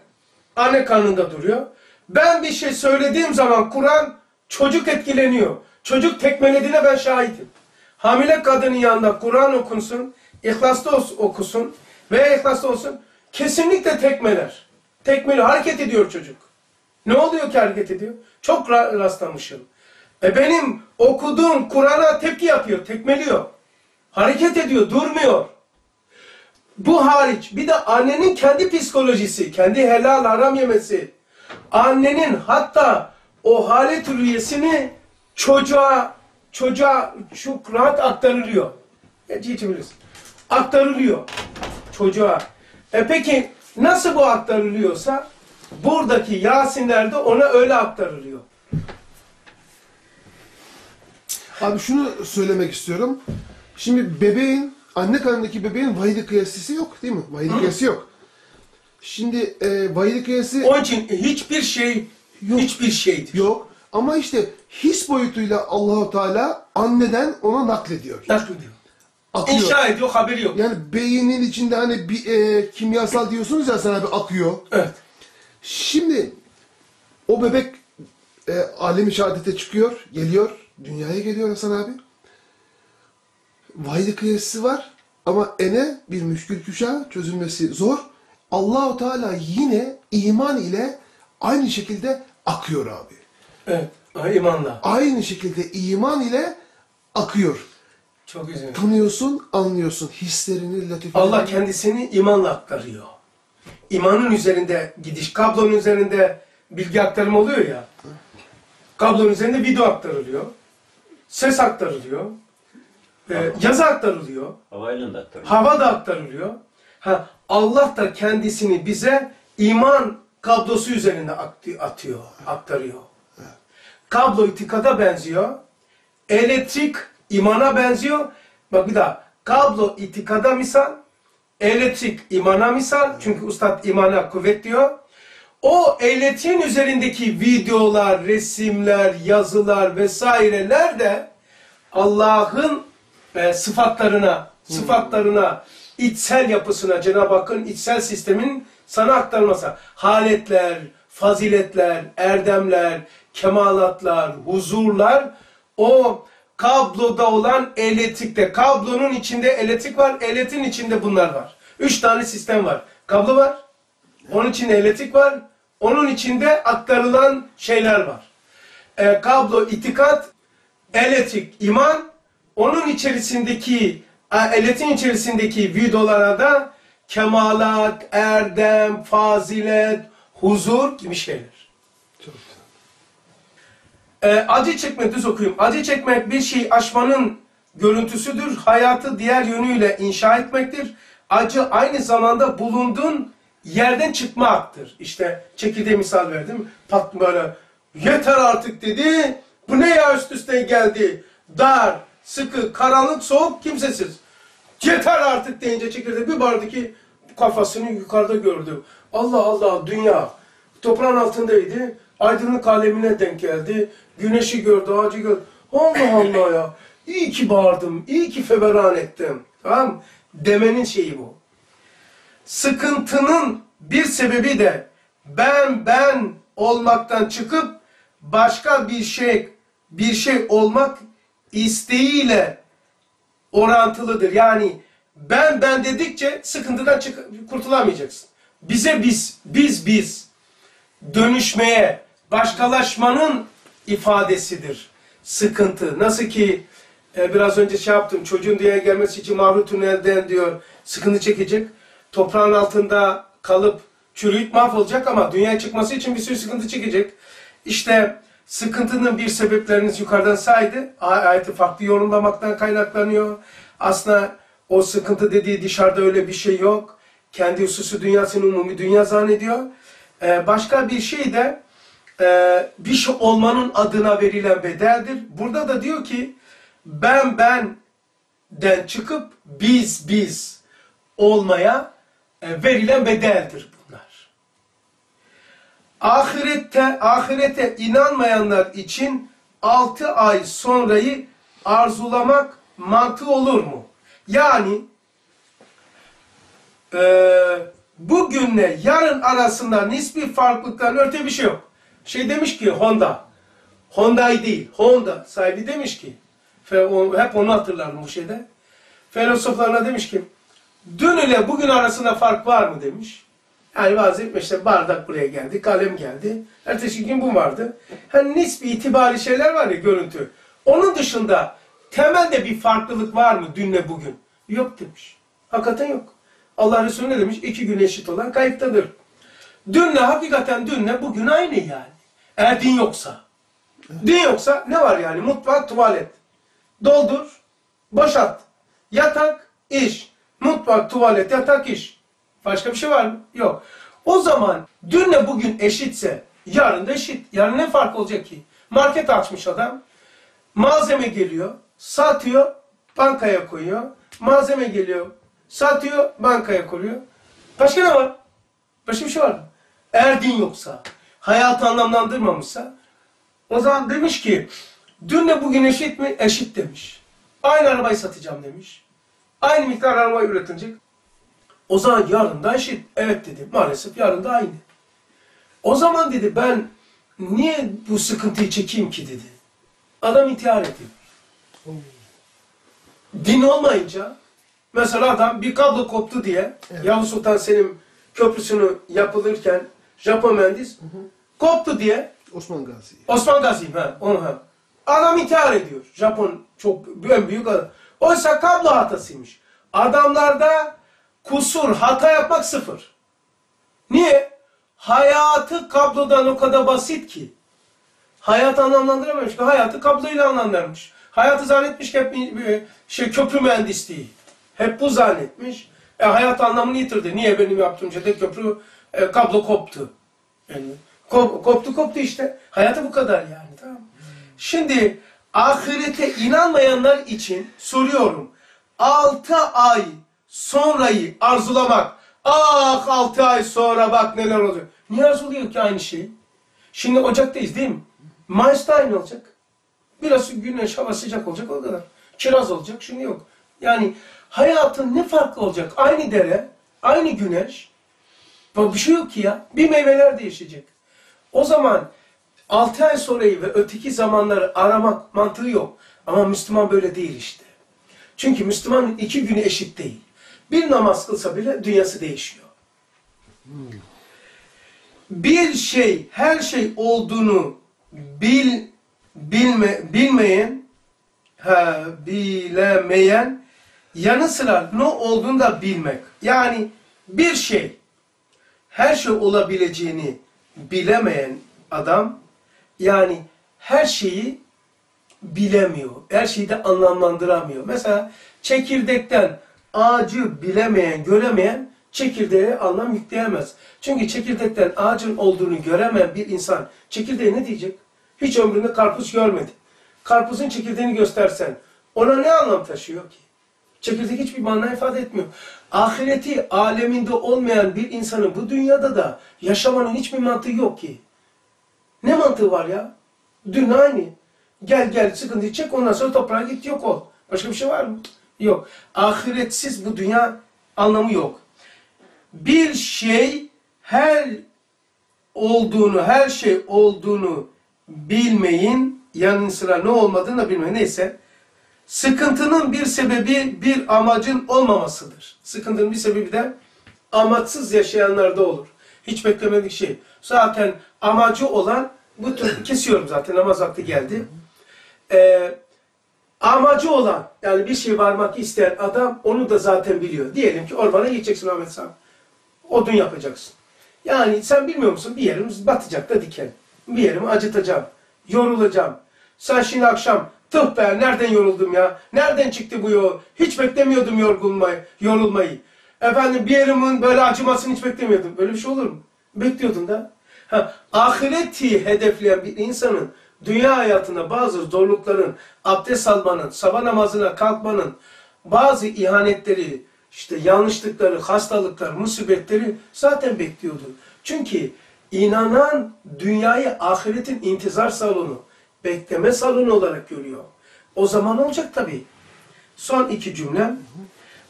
Anne karnında duruyor. Ben bir şey söylediğim zaman Kur'an çocuk etkileniyor. Çocuk tekmelediğine ben şahidim. Hamile kadının yanında Kur'an okunsun, ihlaslı okusun veya ihlaslı olsun kesinlikle tekmeler. Tekmeliyor, hareket ediyor çocuk. Ne oluyor ki hareket ediyor? Çok ra- rastlamışım. E benim okuduğum Kur'an'a tepki yapıyor, tekmeliyor. Hareket ediyor, durmuyor. Bu hariç bir de annenin kendi psikolojisi, kendi helal haram yemesi, annenin hatta o halet rüyesini çocuğa çocuğa çok rahat aktarılıyor. Gerçi içebiliriz. Aktarılıyor çocuğa. E peki nasıl bu aktarılıyorsa buradaki Yasinler de ona öyle aktarılıyor. Abi şunu söylemek istiyorum. Şimdi bebeğin, anne karnındaki bebeğin vahidi kıyasısı yok değil mi? Vahidi kıyası yok. Şimdi e, vahidi kıyası Onun için hiçbir şey Yok. hiçbir şeydir. yok. Ama işte his boyutuyla Allahu Teala anneden ona naklediyor. Naklediyor. İnşa ediyor, haberi yok. Yani beynin içinde hani bir e, kimyasal diyorsunuz ya sana bir akıyor. Evet. Şimdi o bebek e, alemi şehadete çıkıyor, geliyor, dünyaya geliyor Hasan abi. Vahidi kıyası var ama ene bir müşkül küşa çözülmesi zor. Allahu Teala yine iman ile aynı şekilde akıyor abi. Evet. İmanla. Aynı şekilde iman ile akıyor. Çok güzel. Tanıyorsun, anlıyorsun hislerini, latifelerini. Allah kendisini imanla aktarıyor. İmanın üzerinde gidiş, kablonun üzerinde bilgi aktarımı oluyor ya. Kablonun üzerinde video aktarılıyor. Ses aktarılıyor. e, yazı aktarılıyor. Havayla da aktarıyor. Hava da aktarılıyor. Ha, Allah da kendisini bize iman kablosu üzerinde aktı- atıyor, aktarıyor. Kablo itikada benziyor. Elektrik imana benziyor. Bak bir daha. Kablo itikada misal. Elektrik imana misal. Çünkü ustad imana kuvvet diyor. O elektriğin üzerindeki videolar, resimler, yazılar vesaireler de Allah'ın e, sıfatlarına, sıfatlarına, içsel yapısına, Cenab-ı Hakk'ın içsel sistemin sana aktarması. Haletler, faziletler, erdemler, kemalatlar, huzurlar o kabloda olan elektrikte. Kablonun içinde elektrik var, elektriğin içinde bunlar var. Üç tane sistem var. Kablo var, onun içinde elektrik var, onun içinde aktarılan şeyler var. E, kablo itikat, elektrik iman, onun içerisindeki e, elektriğin içerisindeki videolara da kemalat, erdem, fazilet, huzur gibi şeyler. Çok güzel. E, acı çekmek, düz okuyayım. Acı çekmek bir şey aşmanın görüntüsüdür. Hayatı diğer yönüyle inşa etmektir. Acı aynı zamanda bulunduğun yerden çıkmaktır. İşte çekirdeği misal verdim. Pat böyle yeter artık dedi. Bu ne ya üst üste geldi. Dar, sıkı, karanlık, soğuk, kimsesiz. Yeter artık deyince çekirdeği bir vardı ki kafasını yukarıda gördü. Allah Allah dünya toprağın altındaydı. Aydınlık alemine denk geldi. Güneşi gördü, ağacı gördü. Allah Allah ya. İyi ki bağırdım, iyi ki feveran ettim. Tamam? Demenin şeyi bu. Sıkıntının bir sebebi de ben ben olmaktan çıkıp başka bir şey bir şey olmak isteğiyle orantılıdır. Yani ben ben dedikçe sıkıntıdan çık kurtulamayacaksın. Bize biz, biz biz dönüşmeye, başkalaşmanın ifadesidir sıkıntı. Nasıl ki e, biraz önce şey yaptım, çocuğun dünyaya gelmesi için mahru tünelden diyor, sıkıntı çekecek. Toprağın altında kalıp çürüyüp mahvolacak ama dünyaya çıkması için bir sürü sıkıntı çekecek. İşte sıkıntının bir sebepleriniz yukarıdan saydı. Ay- Ayeti farklı yorumlamaktan kaynaklanıyor. Aslında o sıkıntı dediği dışarıda öyle bir şey yok. Kendi hususu dünyasını umumi dünya zannediyor. Ee, başka bir şey de e, bir şey olmanın adına verilen bedeldir. Burada da diyor ki ben ben den çıkıp biz biz olmaya e, verilen bedeldir bunlar. Ahirette ahirete inanmayanlar için 6 ay sonrayı arzulamak mantığı olur mu? Yani e, bugünle yarın arasında nispi farklılıktan öte bir şey yok. Şey demiş ki Honda, Hyundai değil, Honda sahibi demiş ki, hep onu hatırlarım bu şeyde. Filozoflarına demiş ki, dün ile bugün arasında fark var mı demiş. Yani bazı işte bardak buraya geldi, kalem geldi. Ertesi gün bu vardı. Hani nispi itibari şeyler var ya görüntü. Onun dışında temelde bir farklılık var mı dünle bugün? Yok demiş. Hakikaten yok. Allah Resulü ne demiş? İki gün eşit olan kayıptadır. Dünle hakikaten dünle bugün aynı yani. Eğer din yoksa. Din yoksa ne var yani? Mutfak, tuvalet. Doldur, boşalt. Yatak, iş. Mutfak, tuvalet, yatak, iş. Başka bir şey var mı? Yok. O zaman dünle bugün eşitse yarın da eşit. Yarın ne fark olacak ki? Market açmış adam. Malzeme geliyor, satıyor, bankaya koyuyor. Malzeme geliyor, satıyor, bankaya koyuyor. Başka ne var? Başka bir şey var mı? Eğer din yoksa, hayatı anlamlandırmamışsa, o zaman demiş ki, dünle bugün eşit mi? Eşit demiş. Aynı arabayı satacağım demiş. Aynı miktar araba üretilecek. O zaman yarın da eşit. Evet dedi. Maalesef yarın da aynı. O zaman dedi ben niye bu sıkıntıyı çekeyim ki dedi. Adam intihar ediyor. Din olmayınca mesela adam bir kablo koptu diye Yavuz Sultan Selim köprüsünü yapılırken Japon mühendis koptu diye Osman Gazi. Osman Gazi ha, onu ha. Adam intihar ediyor. Japon çok en büyük adam. Oysa kablo hatasıymış. Adamlarda kusur, hata yapmak sıfır. Niye? Hayatı kablodan o kadar basit ki. Hayatı anlamlandıramamış hayatı kabloyla anlamlandırmış. Hayatı zannetmiş ki hep şey köprü mühendisliği. Hep bu zannetmiş. E, hayat anlamını yitirdi. Niye benim yaptığım şeyde köprü e, kablo koptu. Yani, kop- koptu koptu işte. Hayatı bu kadar yani. Tamam. Şimdi ahirete inanmayanlar için soruyorum. 6 ay sonrayı arzulamak. Ah 6 ay sonra bak neler oluyor. Niye arzuluyor ki aynı şeyi? Şimdi Ocak'tayız değil mi? Mayıs'ta aynı olacak. Biraz güneş hava sıcak olacak o kadar. Kiraz olacak şimdi yok. Yani hayatın ne farkı olacak? Aynı dere, aynı güneş. Bir şey yok ki ya. Bir meyveler değişecek. O zaman 6 ay sonrayı ve öteki zamanları aramak mantığı yok. Ama Müslüman böyle değil işte. Çünkü Müslümanın iki günü eşit değil. Bir namaz kılsa bile dünyası değişiyor. Bir şey, her şey olduğunu bil, bilme, bilmeyen, ha, bilemeyen, yanı sıra ne olduğunu da bilmek. Yani bir şey, her şey olabileceğini bilemeyen adam, yani her şeyi bilemiyor. Her şeyi de anlamlandıramıyor. Mesela çekirdekten ağacı bilemeyen, göremeyen çekirdeğe anlam yükleyemez. Çünkü çekirdekten ağacın olduğunu göremeyen bir insan çekirdeğe ne diyecek? Hiç ömründe karpuz görmedi. Karpuzun çekirdeğini göstersen ona ne anlam taşıyor ki? Çekirdek hiçbir mana ifade etmiyor. Ahireti aleminde olmayan bir insanın bu dünyada da yaşamanın hiçbir mantığı yok ki. Ne mantığı var ya? Dün aynı. Gel gel sıkıntı çek ondan sonra toprağa git yok ol. Başka bir şey var mı? Yok. Ahiretsiz bu dünya anlamı yok. Bir şey her olduğunu, her şey olduğunu bilmeyin, yanı sıra ne olmadığını da bilmeyin. Neyse. Sıkıntının bir sebebi bir amacın olmamasıdır. Sıkıntının bir sebebi de amaçsız yaşayanlarda olur. Hiç beklemedik şey. Zaten amacı olan bu tür (clears throat) kesiyorum zaten namaz vakti geldi. Ee, amacı olan yani bir şey varmak isteyen adam onu da zaten biliyor. Diyelim ki ormana gideceksin Ahmet Sami. Odun yapacaksın. Yani sen bilmiyor musun bir yerimiz batacak da diken. Bir yerimi acıtacağım. Yorulacağım. Sen şimdi akşam tıh be nereden yoruldum ya? Nereden çıktı bu yol? Hiç beklemiyordum yorulmayı. yorulmayı. Efendim bir yerimin böyle acımasını hiç beklemiyordum. Böyle bir şey olur mu? Bekliyordun da. Ha, ahireti hedefleyen bir insanın dünya hayatında bazı zorlukların, abdest almanın, sabah namazına kalkmanın, bazı ihanetleri, işte yanlışlıkları, hastalıklar, musibetleri zaten bekliyordu. Çünkü inanan dünyayı ahiretin intizar salonu, bekleme salonu olarak görüyor. O zaman olacak tabii. Son iki cümlem.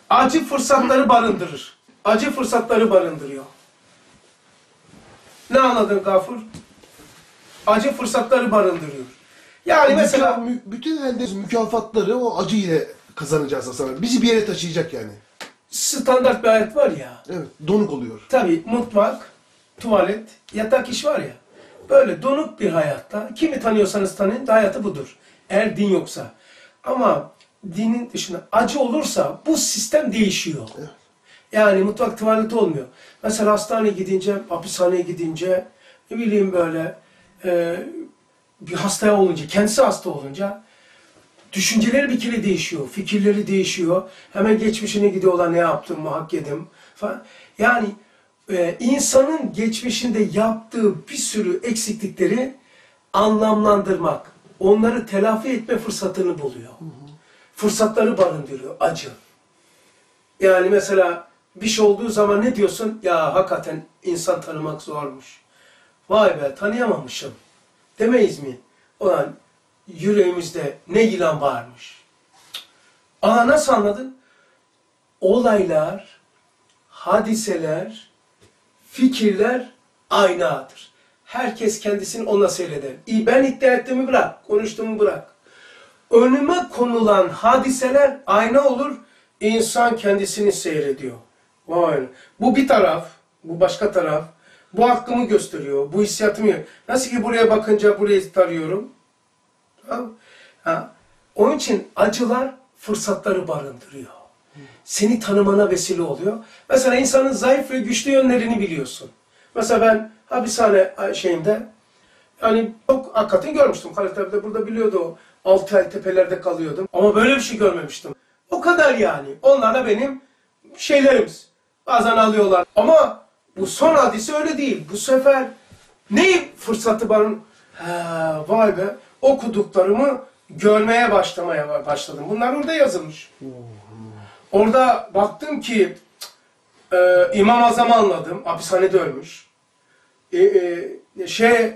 Acı fırsatları barındırır. Acı fırsatları barındırıyor. Ne anladın Gafur? Acı fırsatları barındırıyor. Yani mesela Mü- bütün elde mükafatları o acı ile kazanacağız aslında. Bizi bir yere taşıyacak yani. standart bir hayat var ya. Evet, donuk oluyor. Tabii mutfak, tuvalet, yatak iş var ya. Böyle donuk bir hayatta kimi tanıyorsanız tanıyın hayatı budur. Eğer din yoksa. Ama dinin dışında acı olursa bu sistem değişiyor. Yani mutfak tuvaleti olmuyor. Mesela hastaneye gidince, hapishaneye gidince, ne bileyim böyle e, bir hastaya olunca, kendisi hasta olunca düşünceleri bir kere değişiyor, fikirleri değişiyor. Hemen geçmişine gidiyorlar ne yaptım hak yedim falan. Yani e, insanın geçmişinde yaptığı bir sürü eksiklikleri anlamlandırmak, onları telafi etme fırsatını buluyor. Fırsatları barındırıyor, acı. Yani mesela bir şey olduğu zaman ne diyorsun? Ya hakikaten insan tanımak zormuş. Vay be tanıyamamışım. Demeyiz mi? Ulan yüreğimizde ne yılan varmış. Aa nasıl anladın? Olaylar, hadiseler, fikirler aynadır. Herkes kendisini ona seyreder. İyi, Ben iddia ettiğimi bırak, konuştuğumu bırak. Önüme konulan hadiseler ayna olur, insan kendisini seyrediyor. Vay. Bu bir taraf, bu başka taraf. Bu hakkımı gösteriyor, bu hissiyatımı. Nasıl ki buraya bakınca burayı tarıyorum. Tamam. Ha. Onun için acılar fırsatları barındırıyor. Seni tanımana vesile oluyor. Mesela insanın zayıf ve güçlü yönlerini biliyorsun. Mesela ben hapishane şeyinde yani çok hakikaten görmüştüm. Halit abi de burada biliyordu o. 6 ay tepelerde kalıyordum. Ama böyle bir şey görmemiştim. O kadar yani. Onlar da benim şeylerimiz. Bazen alıyorlar. Ama bu son hadise öyle değil. Bu sefer ne fırsatı var? Ha, vay be. Okuduklarımı görmeye başlamaya başladım. Bunlar orada yazılmış. Orada baktım ki e, İmam Azam'ı anladım. Hapishanede ölmüş. E, e, şey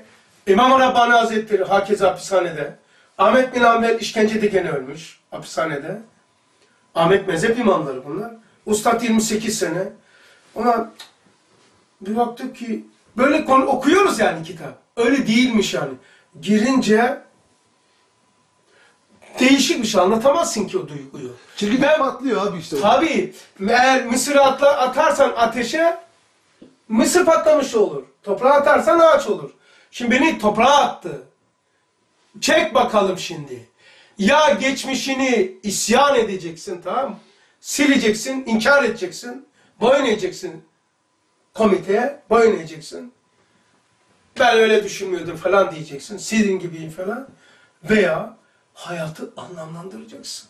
İmam Rabbani Hazretleri hakeza hapishanede. Ahmet bin Hanbel işkencede gene ölmüş hapishanede. Ahmet mezhep imamları bunlar. Ustad 28 sene. Ona bir baktık ki böyle konu okuyoruz yani kitap. Öyle değilmiş yani. Girince değişik bir şey anlatamazsın ki o duyguyu. Çirkin Ben- patlıyor abi işte. Tabii. Eğer mısırı atla, atarsan ateşe mısır patlamış olur. Toprağa atarsan ağaç olur. Şimdi beni toprağa attı. Çek bakalım şimdi. Ya geçmişini isyan edeceksin tamam mı? Sileceksin, inkar edeceksin. Boyun eğeceksin komiteye. Boyun eğeceksin. Ben öyle düşünmüyordum falan diyeceksin. Sizin gibiyim falan. Veya hayatı anlamlandıracaksın.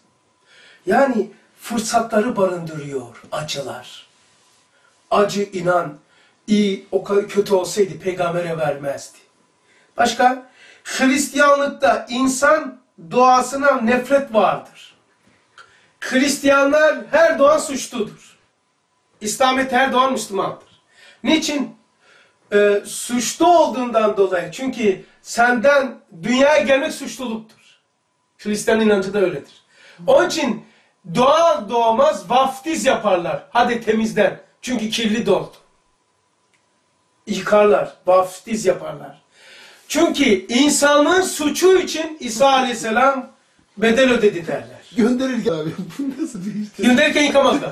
Yani fırsatları barındırıyor acılar. Acı inan iyi o kötü olsaydı peygambere vermezdi. Başka Hristiyanlıkta insan doğasına nefret vardır. Hristiyanlar her doğan suçludur. İslamiyet her doğan Müslümandır. Niçin? Ee, suçlu olduğundan dolayı. Çünkü senden dünyaya gelmek suçluluktur. Hristiyan inancı da öyledir. Onun için doğal doğmaz vaftiz yaparlar. Hadi temizlen. Çünkü kirli doldu. Yıkarlar. Vaftiz yaparlar. Çünkü insanlığın suçu için İsa Aleyhisselam bedel ödedi derler. Gönderirken abi. (laughs) Bu nasıl bir işte? Gönderirken yıkamazlar.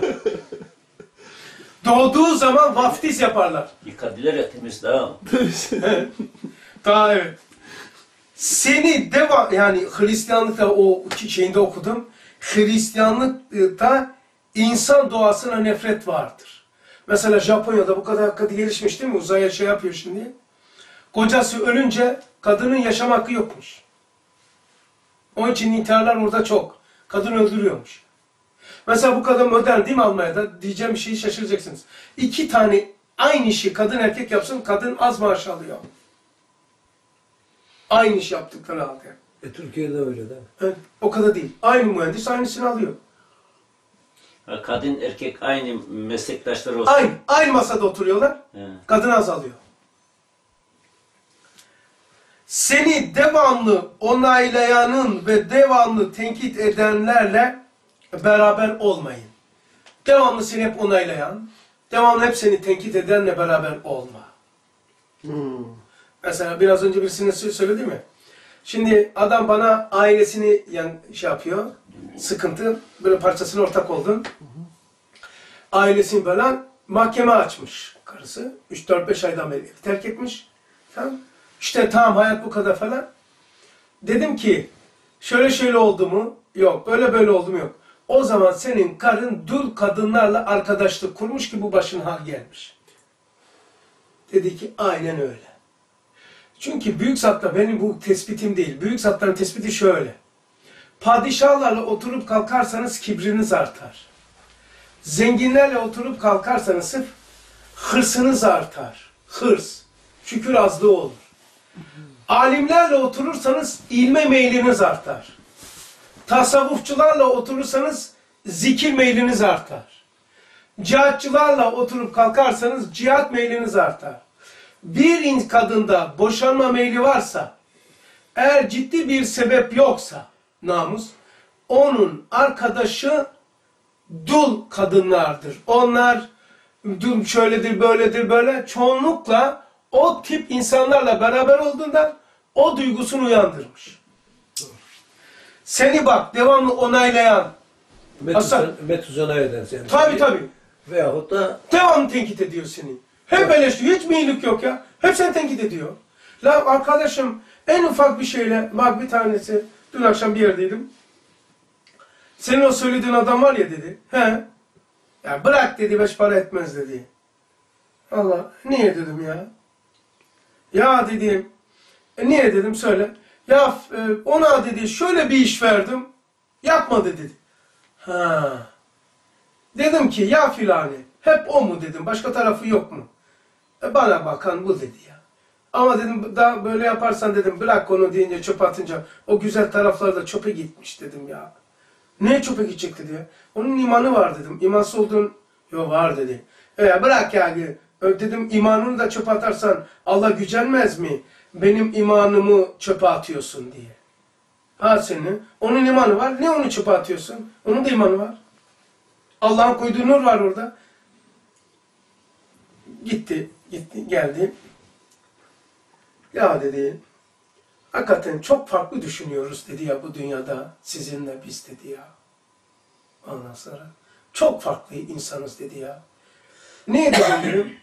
Doğduğu zaman vaftiz yaparlar. Yıkadılar ya temiz daha. (laughs) Daha evet. Seni devam yani Hristiyanlıkta o şeyinde okudum. Hristiyanlıkta insan doğasına nefret vardır. Mesela Japonya'da bu kadar hakikaten gelişmiş değil mi? Uzaya şey yapıyor şimdi. Kocası ölünce kadının yaşam hakkı yokmuş. Onun için intiharlar burada çok. Kadın öldürüyormuş. Mesela bu kadın modern değil mi Almanya'da? Diyeceğim şeyi şaşıracaksınız. İki tane aynı işi kadın erkek yapsın kadın az maaş alıyor. Aynı iş yaptıkları halde. E, Türkiye'de öyle değil mi? Evet, o kadar değil. Aynı mühendis aynısını alıyor. Ha, Kadın erkek aynı meslektaşları olsun. Aynı, aynı masada oturuyorlar. He. Kadın azalıyor. Seni devamlı onaylayanın ve devamlı tenkit edenlerle beraber olmayın. Devamlı seni hep onaylayan, devamlı hep seni tenkit edenle beraber olma. Hmm. Mesela biraz önce birisine sö- söyledi mi? Şimdi adam bana ailesini yani şey yapıyor, sıkıntı, böyle parçasına ortak oldun. Ailesini böyle mahkeme açmış karısı. 3-4-5 aydan beri terk etmiş. Tamam. İşte tamam hayat bu kadar falan. Dedim ki şöyle şöyle oldu mu? Yok. Böyle böyle oldu mu? Yok. O zaman senin karın dul kadınlarla arkadaşlık kurmuş ki bu başın hal gelmiş. Dedi ki aynen öyle. Çünkü büyük zatlar benim bu tespitim değil. Büyük zatların tespiti şöyle. Padişahlarla oturup kalkarsanız kibriniz artar. Zenginlerle oturup kalkarsanız sırf hırsınız artar. Hırs. Şükür azlığı olur. Alimlerle oturursanız ilme meyliniz artar. Tasavvufçularla oturursanız zikir meyliniz artar. Cihatçılarla oturup kalkarsanız cihat meyliniz artar. Bir in- kadında boşanma meyli varsa, eğer ciddi bir sebep yoksa namus, onun arkadaşı dul kadınlardır. Onlar dul şöyledir, böyledir, böyle çoğunlukla o tip insanlarla beraber olduğunda o duygusunu uyandırmış. Seni bak devamlı onaylayan, Hasan. Metuzana eden seni. tabi tabi, Veyahut da devamlı tenkit ediyor seni. Hep eleştiriyor, hiç mi yok ya? Hep seni tenkit ediyor. La arkadaşım en ufak bir şeyle, bak bir tanesi, dün akşam bir yerdeydim. Senin o söylediğin adam var ya dedi. He. Ya bırak dedi beş para etmez dedi. Allah niye dedim ya. Ya dedim. E niye dedim söyle. Ya e, ona dedi şöyle bir iş verdim. Yapmadı dedi. Ha. Dedim ki ya filani hep o mu dedim başka tarafı yok mu? E bana bakan bu dedi ya. Ama dedim daha böyle yaparsan dedim bırak onu deyince çöpe atınca o güzel taraflar da çöpe gitmiş dedim ya. Ne çöpe gidecek dedi ya. Onun imanı var dedim. İmansız olduğun yok var dedi. E bırak yani. Dedim imanını da çöpe atarsan Allah gücenmez mi? Benim imanımı çöpe atıyorsun diye. Ha senin. Onun imanı var. Ne onu çöpe atıyorsun? Onun da imanı var. Allah'ın koyduğu nur var orada. Gitti, gitti, geldi. Ya dedi, hakikaten çok farklı düşünüyoruz dedi ya bu dünyada sizinle biz dedi ya. Ondan sonra çok farklı insanız dedi ya. Niye dedim (coughs) dedim.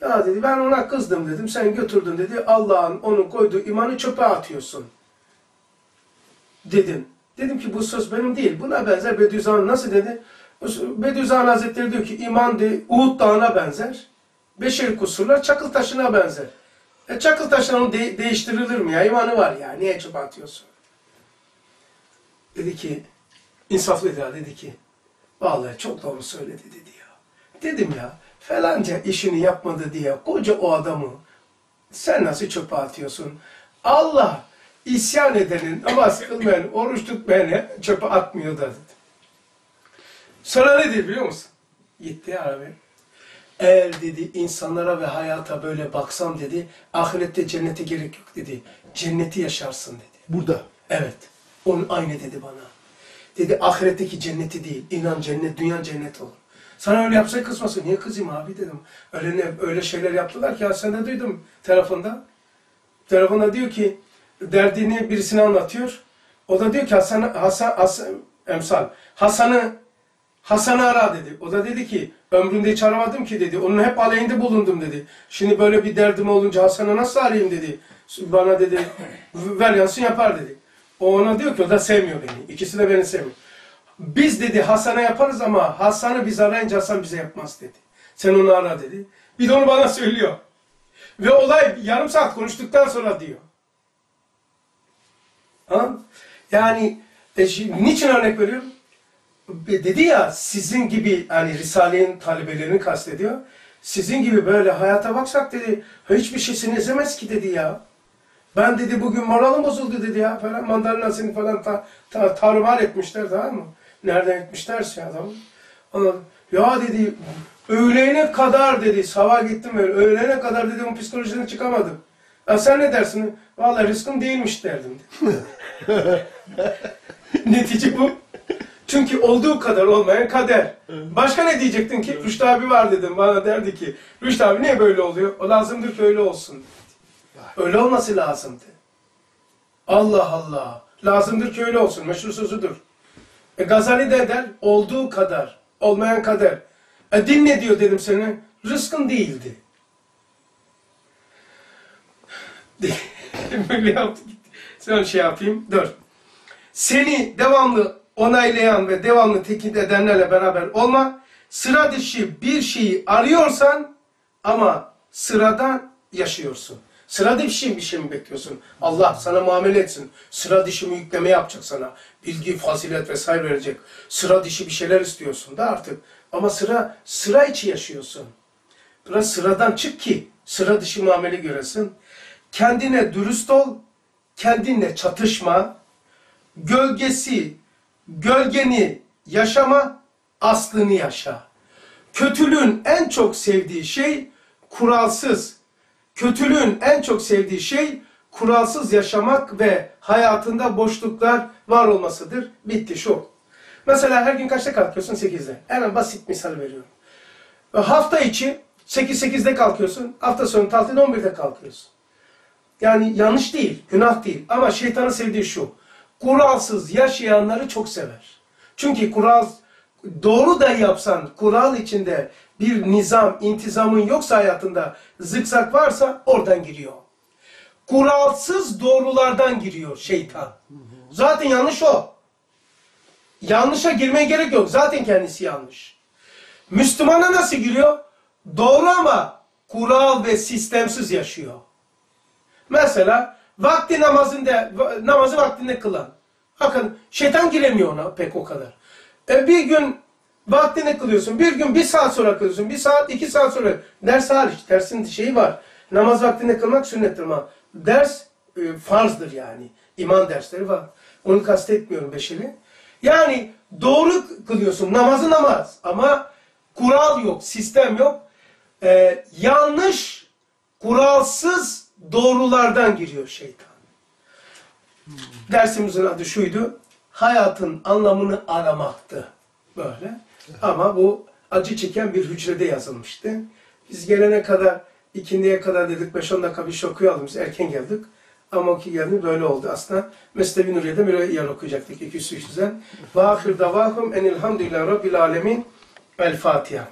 Ya dedi ben ona kızdım dedim. Sen götürdün dedi. Allah'ın onun koyduğu imanı çöpe atıyorsun. Dedim. Dedim ki bu söz benim değil. Buna benzer Bediüzzaman nasıl dedi? Bediüzzaman Hazretleri diyor ki iman de, Uhud dağına benzer. Beşeri kusurlar çakıl taşına benzer. E çakıl taşına de- değiştirilir mi ya? İmanı var ya. Niye çöpe atıyorsun? Dedi ki insaflı ya dedi ki vallahi çok doğru söyledi dedi ya. Dedim ya falanca işini yapmadı diye koca o adamı sen nasıl çöpe atıyorsun? Allah isyan edenin, namaz kılmayan, oruç tutmayanı çöpe atmıyor da dedi. Sonra ne dedi biliyor musun? Gitti abi. Eğer dedi insanlara ve hayata böyle baksam dedi, ahirette cennete gerek yok dedi. Cenneti yaşarsın dedi. Burada. Evet. Onun aynı dedi bana. Dedi ahiretteki cenneti değil. inan cennet, dünya cennet olur. Sana öyle yapsa kızmasın. Niye kızayım abi dedim. Öyle ne, öyle şeyler yaptılar ki ya sen de duydum telefonda. Telefonda diyor ki derdini birisine anlatıyor. O da diyor ki Hasan, Hasan, Hasan emsal. Hasan'ı Hasan'ı ara dedi. O da dedi ki ömrümde hiç aramadım ki dedi. Onun hep aleyhinde bulundum dedi. Şimdi böyle bir derdim olunca Hasan'ı nasıl arayayım dedi. Bana dedi ver yansın yapar dedi. O ona diyor ki o da sevmiyor beni. İkisi de beni sevmiyor. Biz dedi Hasan'a yaparız ama Hasan'ı biz arayınca Hasan bize yapmaz dedi. Sen onu ara dedi. Bir de onu bana söylüyor. Ve olay yarım saat konuştuktan sonra diyor. Ha? Yani e, şimdi, niçin örnek veriyorum? Dedi ya sizin gibi hani Risale'nin talebelerini kastediyor. Sizin gibi böyle hayata baksak dedi hiçbir şeysini ezemez ki dedi ya. Ben dedi bugün moralım bozuldu dedi ya falan mandalinasını falan ta, ta, tarumar etmişler tamam mı? Nereden etmişlerse adam. Ona, ya dedi öğlene kadar dedi sabah gittim öyle öğlene kadar dedi onun psikolojisini çıkamadım. Ya sen ne dersin? Vallahi rızkım değilmiş derdim. (laughs) Netice bu. Çünkü olduğu kadar olmayan kader. Başka ne diyecektin ki? Rüştü abi var dedim. Bana derdi ki Rüştü abi niye böyle oluyor? O lazımdır ki öyle olsun. Öyle olması lazımdı. Allah Allah. Lazımdır ki öyle olsun. Meşhur sözüdür. E Gazali de der, olduğu kadar, olmayan kader. E din ne diyor dedim sana? Rızkın değildi. (laughs) Böyle yaptı gitti. Sen şey yapayım, dur. Seni devamlı onaylayan ve devamlı tekit edenlerle beraber olma. Sıra dışı bir şeyi arıyorsan ama sıradan yaşıyorsun. Sıra dışı bir şey mi bekliyorsun? Allah sana muamele etsin. Sıra dışı mı yükleme yapacak sana? Bilgi, fazilet vesaire verecek. Sıra dışı bir şeyler istiyorsun da artık. Ama sıra sıra içi yaşıyorsun. Biraz sıradan çık ki sıra dışı muamele göresin. Kendine dürüst ol, kendinle çatışma, gölgesi, gölgeni yaşama, aslını yaşa. Kötülüğün en çok sevdiği şey kuralsız. Kötülüğün en çok sevdiği şey kuralsız yaşamak ve hayatında boşluklar var olmasıdır. Bitti şu. Mesela her gün kaçta kalkıyorsun? 8'de. Hemen basit misal veriyorum. Ve Hafta içi 8-8'de kalkıyorsun. Hafta sonu tatilde 11'de kalkıyorsun. Yani yanlış değil, günah değil. Ama şeytanın sevdiği şu. Kuralsız yaşayanları çok sever. Çünkü kural doğru da yapsan kural içinde bir nizam, intizamın yoksa hayatında zıkzak varsa oradan giriyor. Kuralsız doğrulardan giriyor şeytan. Zaten yanlış o. Yanlışa girmeye gerek yok. Zaten kendisi yanlış. Müslümana nasıl giriyor? Doğru ama kural ve sistemsiz yaşıyor. Mesela vakti namazında namazı vaktinde kılan. Bakın şeytan giremiyor ona pek o kadar. E bir gün vaktinde kılıyorsun. Bir gün bir saat sonra kılıyorsun. Bir saat iki saat sonra. Ders hariç. Dersin şeyi var. Namaz vaktinde kılmak sünnettir ama ders e, farzdır yani. İman dersleri var. Onu kastetmiyorum beşeri. Yani doğru kılıyorsun. Namazı namaz. Ama kural yok. Sistem yok. E, yanlış, kuralsız doğrulardan giriyor şeytan. Dersimizin adı şuydu. Hayatın anlamını aramaktı. Böyle. Ama bu acı çeken bir hücrede yazılmıştı. Biz gelene kadar ikindiye kadar dedik 5-10 dakika bir şey okuyalım. Biz erken geldik. Ama o ki geldi böyle oldu. Aslında Mesnevi Nuriye'de bir yer okuyacaktık 200 yüzden. Ve ahir davahum enilhamdülillah rabbil alemin. El Fatiha.